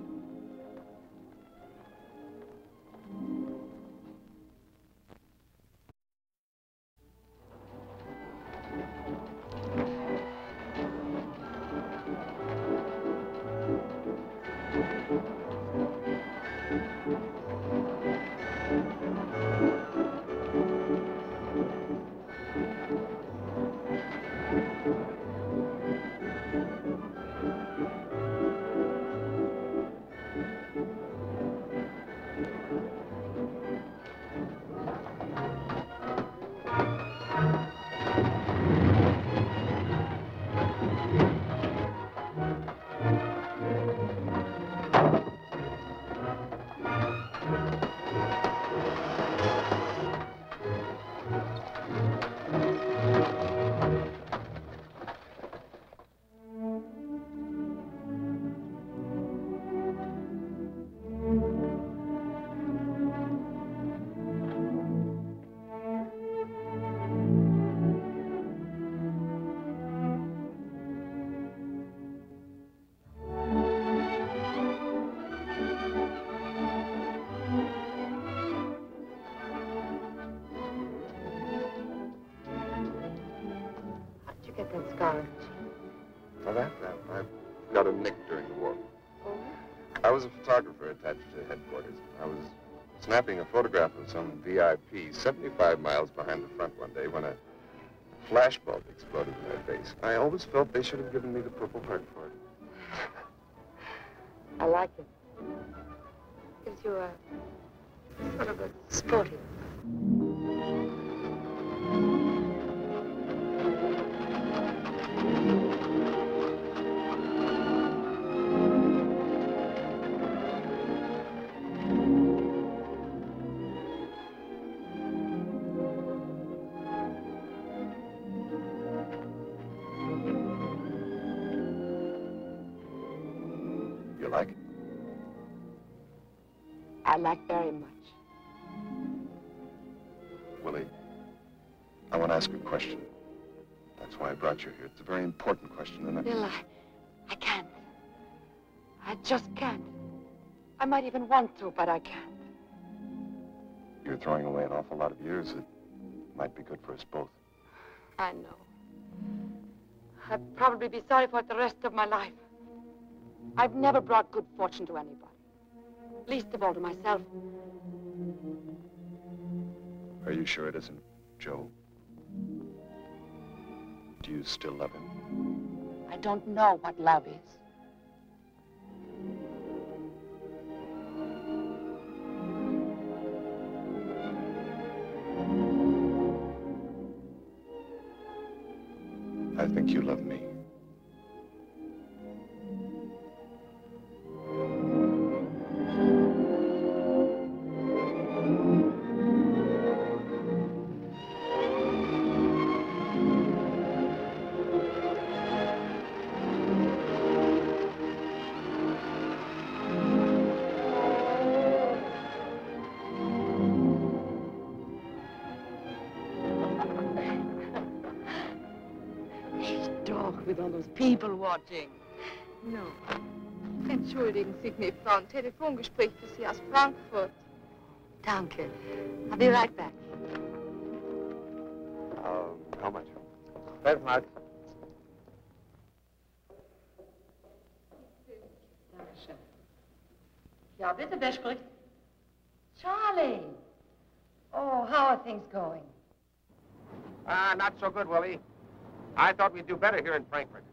That scholarship? Now that, that I got a nick during the war. Oh? I was a photographer attached to headquarters. I was snapping a photograph of some VIP 75 miles behind the front one day when a flashbulb exploded in my face. I always felt they should have given me the Purple Heart for it. I like it. Gives you a sort of a sporty It's a very important question, and I... Bill, I, I can't. I just can't. I might even want to, but I can't. You're throwing away an awful lot of years that might be good for us both. I know. I'd probably be sorry for it the rest of my life. I've never brought good fortune to anybody. Least of all to myself. Are you sure it isn't Joe? Do you still love him? I don't know what love is. I think you love me. People watching. No. Entschuldigen Sie mich, Frau. Ein Telefongespräch für Sie aus Frankfurt. Danke. I'll be right back. Um, how much? Twelve marks. Dankeschön. Ja, bitte, wer spricht? Charlie. Oh, how are things going? Ah, not so good, Willie. I thought we'd do better here in Frankfurt.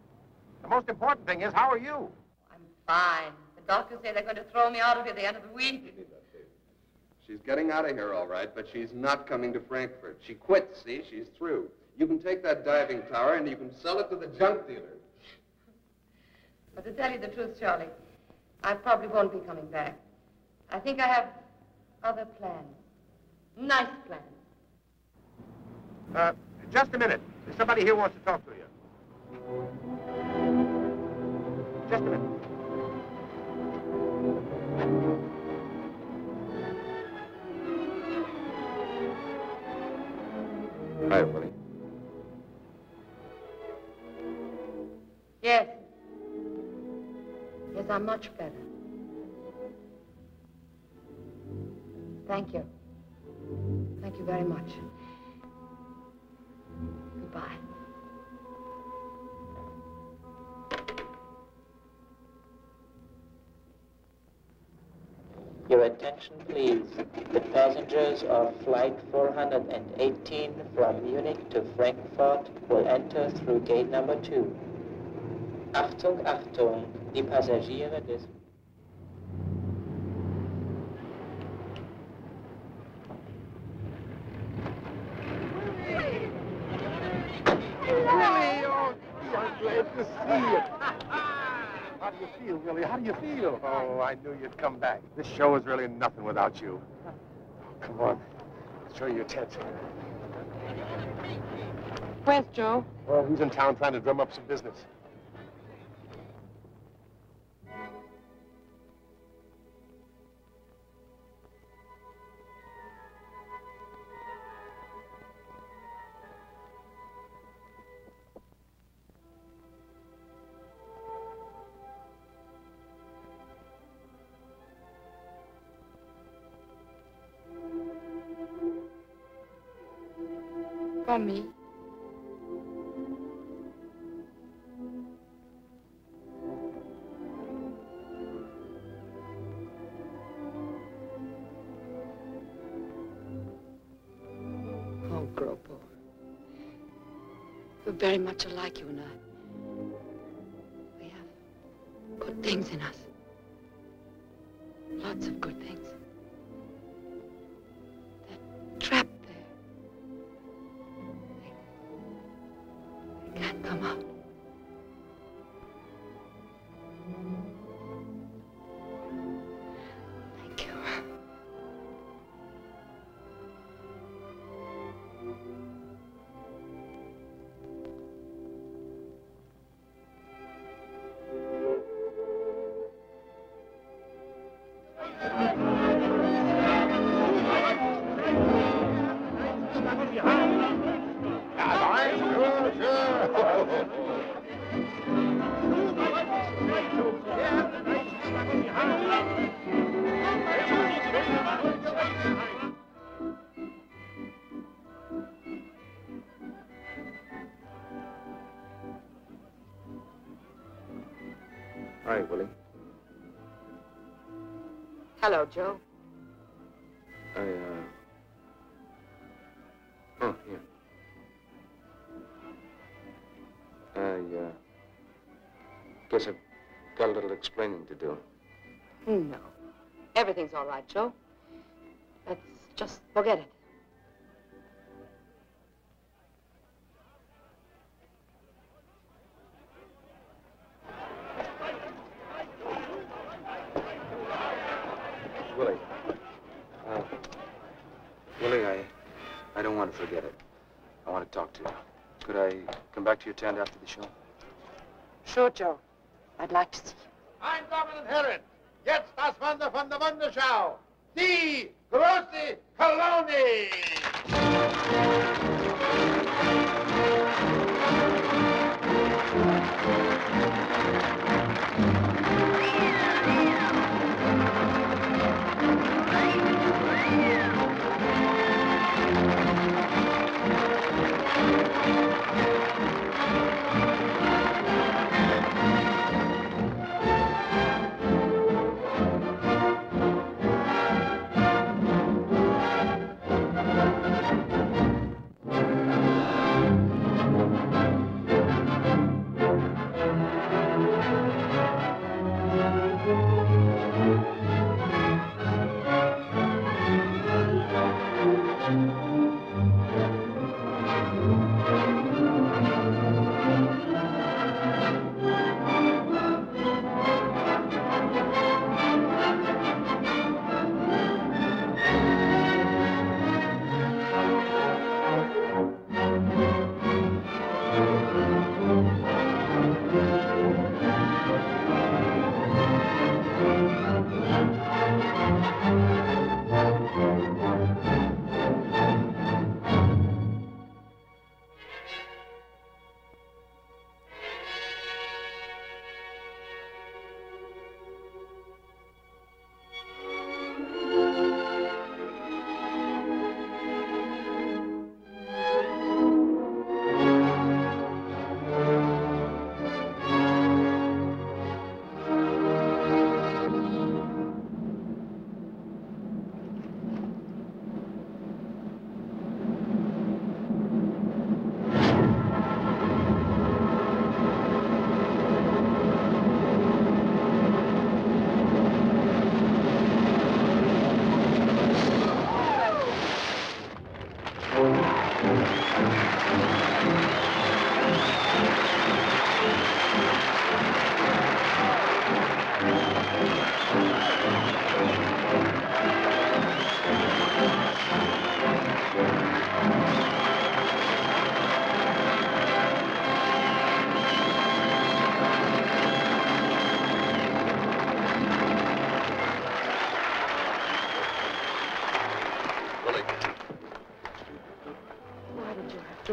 The most important thing is, how are you? I'm fine. The doctors say they're going to throw me out of here at the end of the week. She's getting out of here all right, but she's not coming to Frankfurt. She quit, see? She's through. You can take that diving tower and you can sell it to the junk dealer. But to tell you the truth, Charlie, I probably won't be coming back. I think I have other plans. Nice plans. Uh, just a minute. Somebody here wants to talk to you. Just a minute. Hi, Willie. Yes. Yes, I'm much better. Thank you. Thank you very much. Attention, please. The passengers of Flight 418 from Munich to Frankfurt will enter through gate number 2. Achtung, Achtung, die Passagiere des... Willie, oh, gee, I'm glad to see you. How do you feel, Willie? How do you feel? Oh, I knew you'd come back. This show is really nothing without you. Oh, come on. I'll show you your tent. Where's Joe? Well, he's in town trying to drum up some business. Very much alike, you and I. We have good things in us. Lots of good Hello, Joe. I, uh... Oh, here. I, uh... Guess I've got a little explaining to do. No. Everything's all right, Joe. Let's just forget it. Come back to your tent after the show? Sure, Joe. I'd like to see you. Mein Damen und Herren, jetzt das Wunder von der Wunderschau. Die große Colloni.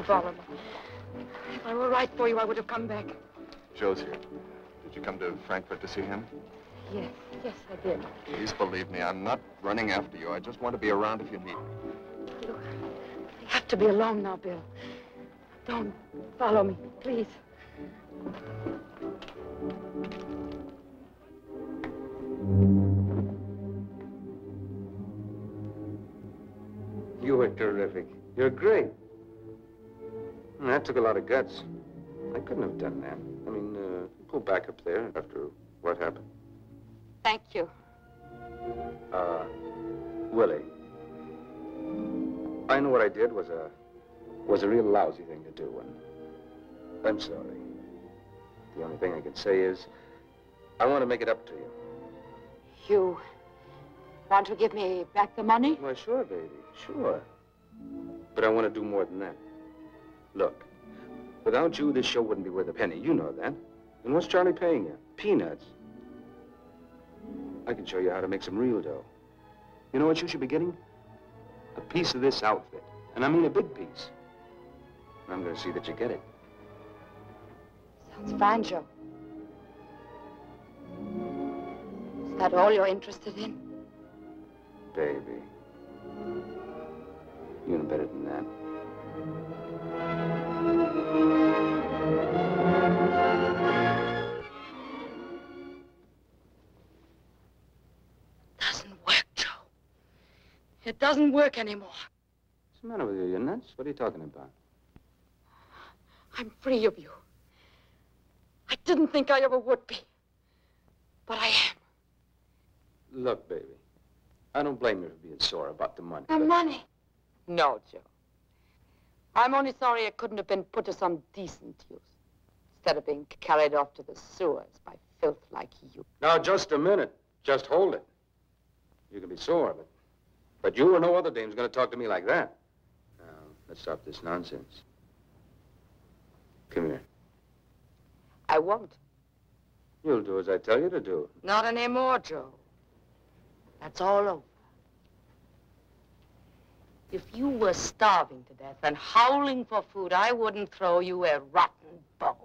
Did you have to bother me? If I were right for you, I would have come back. Joe's here. Did you come to Frankfurt to see him? Yes, yes, I did. Please believe me, I'm not running after you. I just want to be around if you need me. Look, I have to be alone now, Bill. Don't follow me, please. You were terrific. You're great. That took a lot of guts. I couldn't have done that. I mean, uh, pull back up there after what happened. Thank you. Uh, Willie. I know what I did was a was a real lousy thing to do, and I'm sorry. The only thing I can say is I want to make it up to you. You want to give me back the money? Why, sure, baby, sure. But I want to do more than that. Look, without you, this show wouldn't be worth a penny. You know that. And what's Charlie paying you? Peanuts. I can show you how to make some real dough. You know what you should be getting? A piece of this outfit. And I mean a big piece. And I'm going to see that you get it. Sounds fine, Joe. Is that all you're interested in? Baby. You know better than that. It doesn't work anymore. What's the matter with you? You nuts? What are you talking about? I'm free of you. I didn't think I ever would be. But I am. Look, baby. I don't blame you for being sore about the money. The but- money? No, Joe. I'm only sorry it couldn't have been put to some decent use. Instead of being carried off to the sewers by filth like you. Now, just a minute. Just hold it. You can be sore, but, but you or no other dame's going to talk to me like that. Now, let's stop this nonsense. Come here. I won't. You'll do as I tell you to do. Not anymore, Joe. That's all over. If you were starving to death and howling for food, I wouldn't throw you a rotten bone.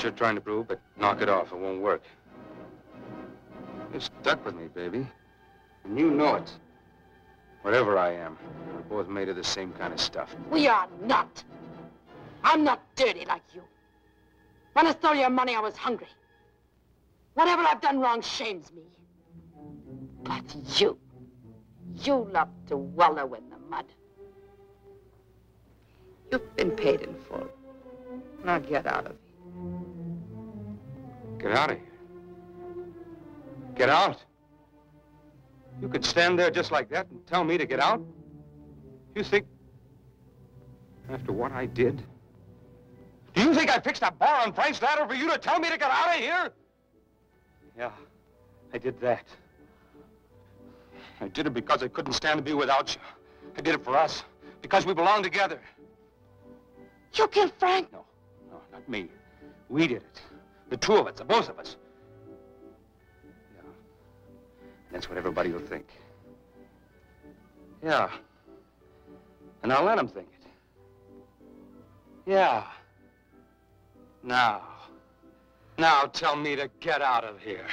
What you're trying to prove, but knock it off. It won't work. You're stuck with me, baby. And you know it. Whatever I am, we're both made of the same kind of stuff. We are not. I'm not dirty like you. When I stole your money, I was hungry. Whatever I've done wrong shames me. But you, you love to wallow in the mud. You've been paid in full. Now get out of here. Get out of here. Get out? You could stand there just like that and tell me to get out? You think... After what I did? Do you think I fixed a bar on Frank's ladder for you to tell me to get out of here? Yeah, I did that. I did it because I couldn't stand to be without you. I did it for us, because we belong together. You killed Frank? No, no, not me. We did it. The two of us, the both of us. Yeah. That's what everybody will think. Yeah. And I'll let them think it. Yeah. Now. Now tell me to get out of here.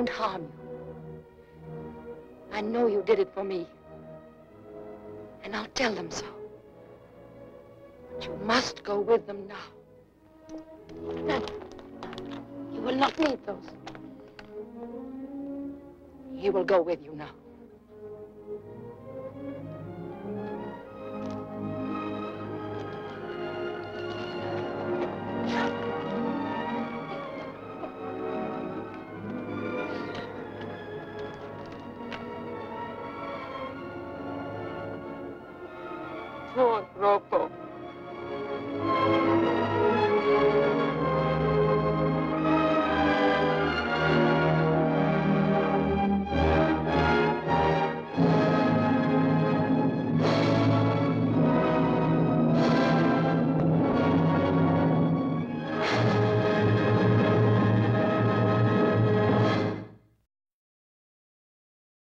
Won't harm you. I know you did it for me. And I'll tell them so. But you must go with them now. No. You will not need those. He will go with you now.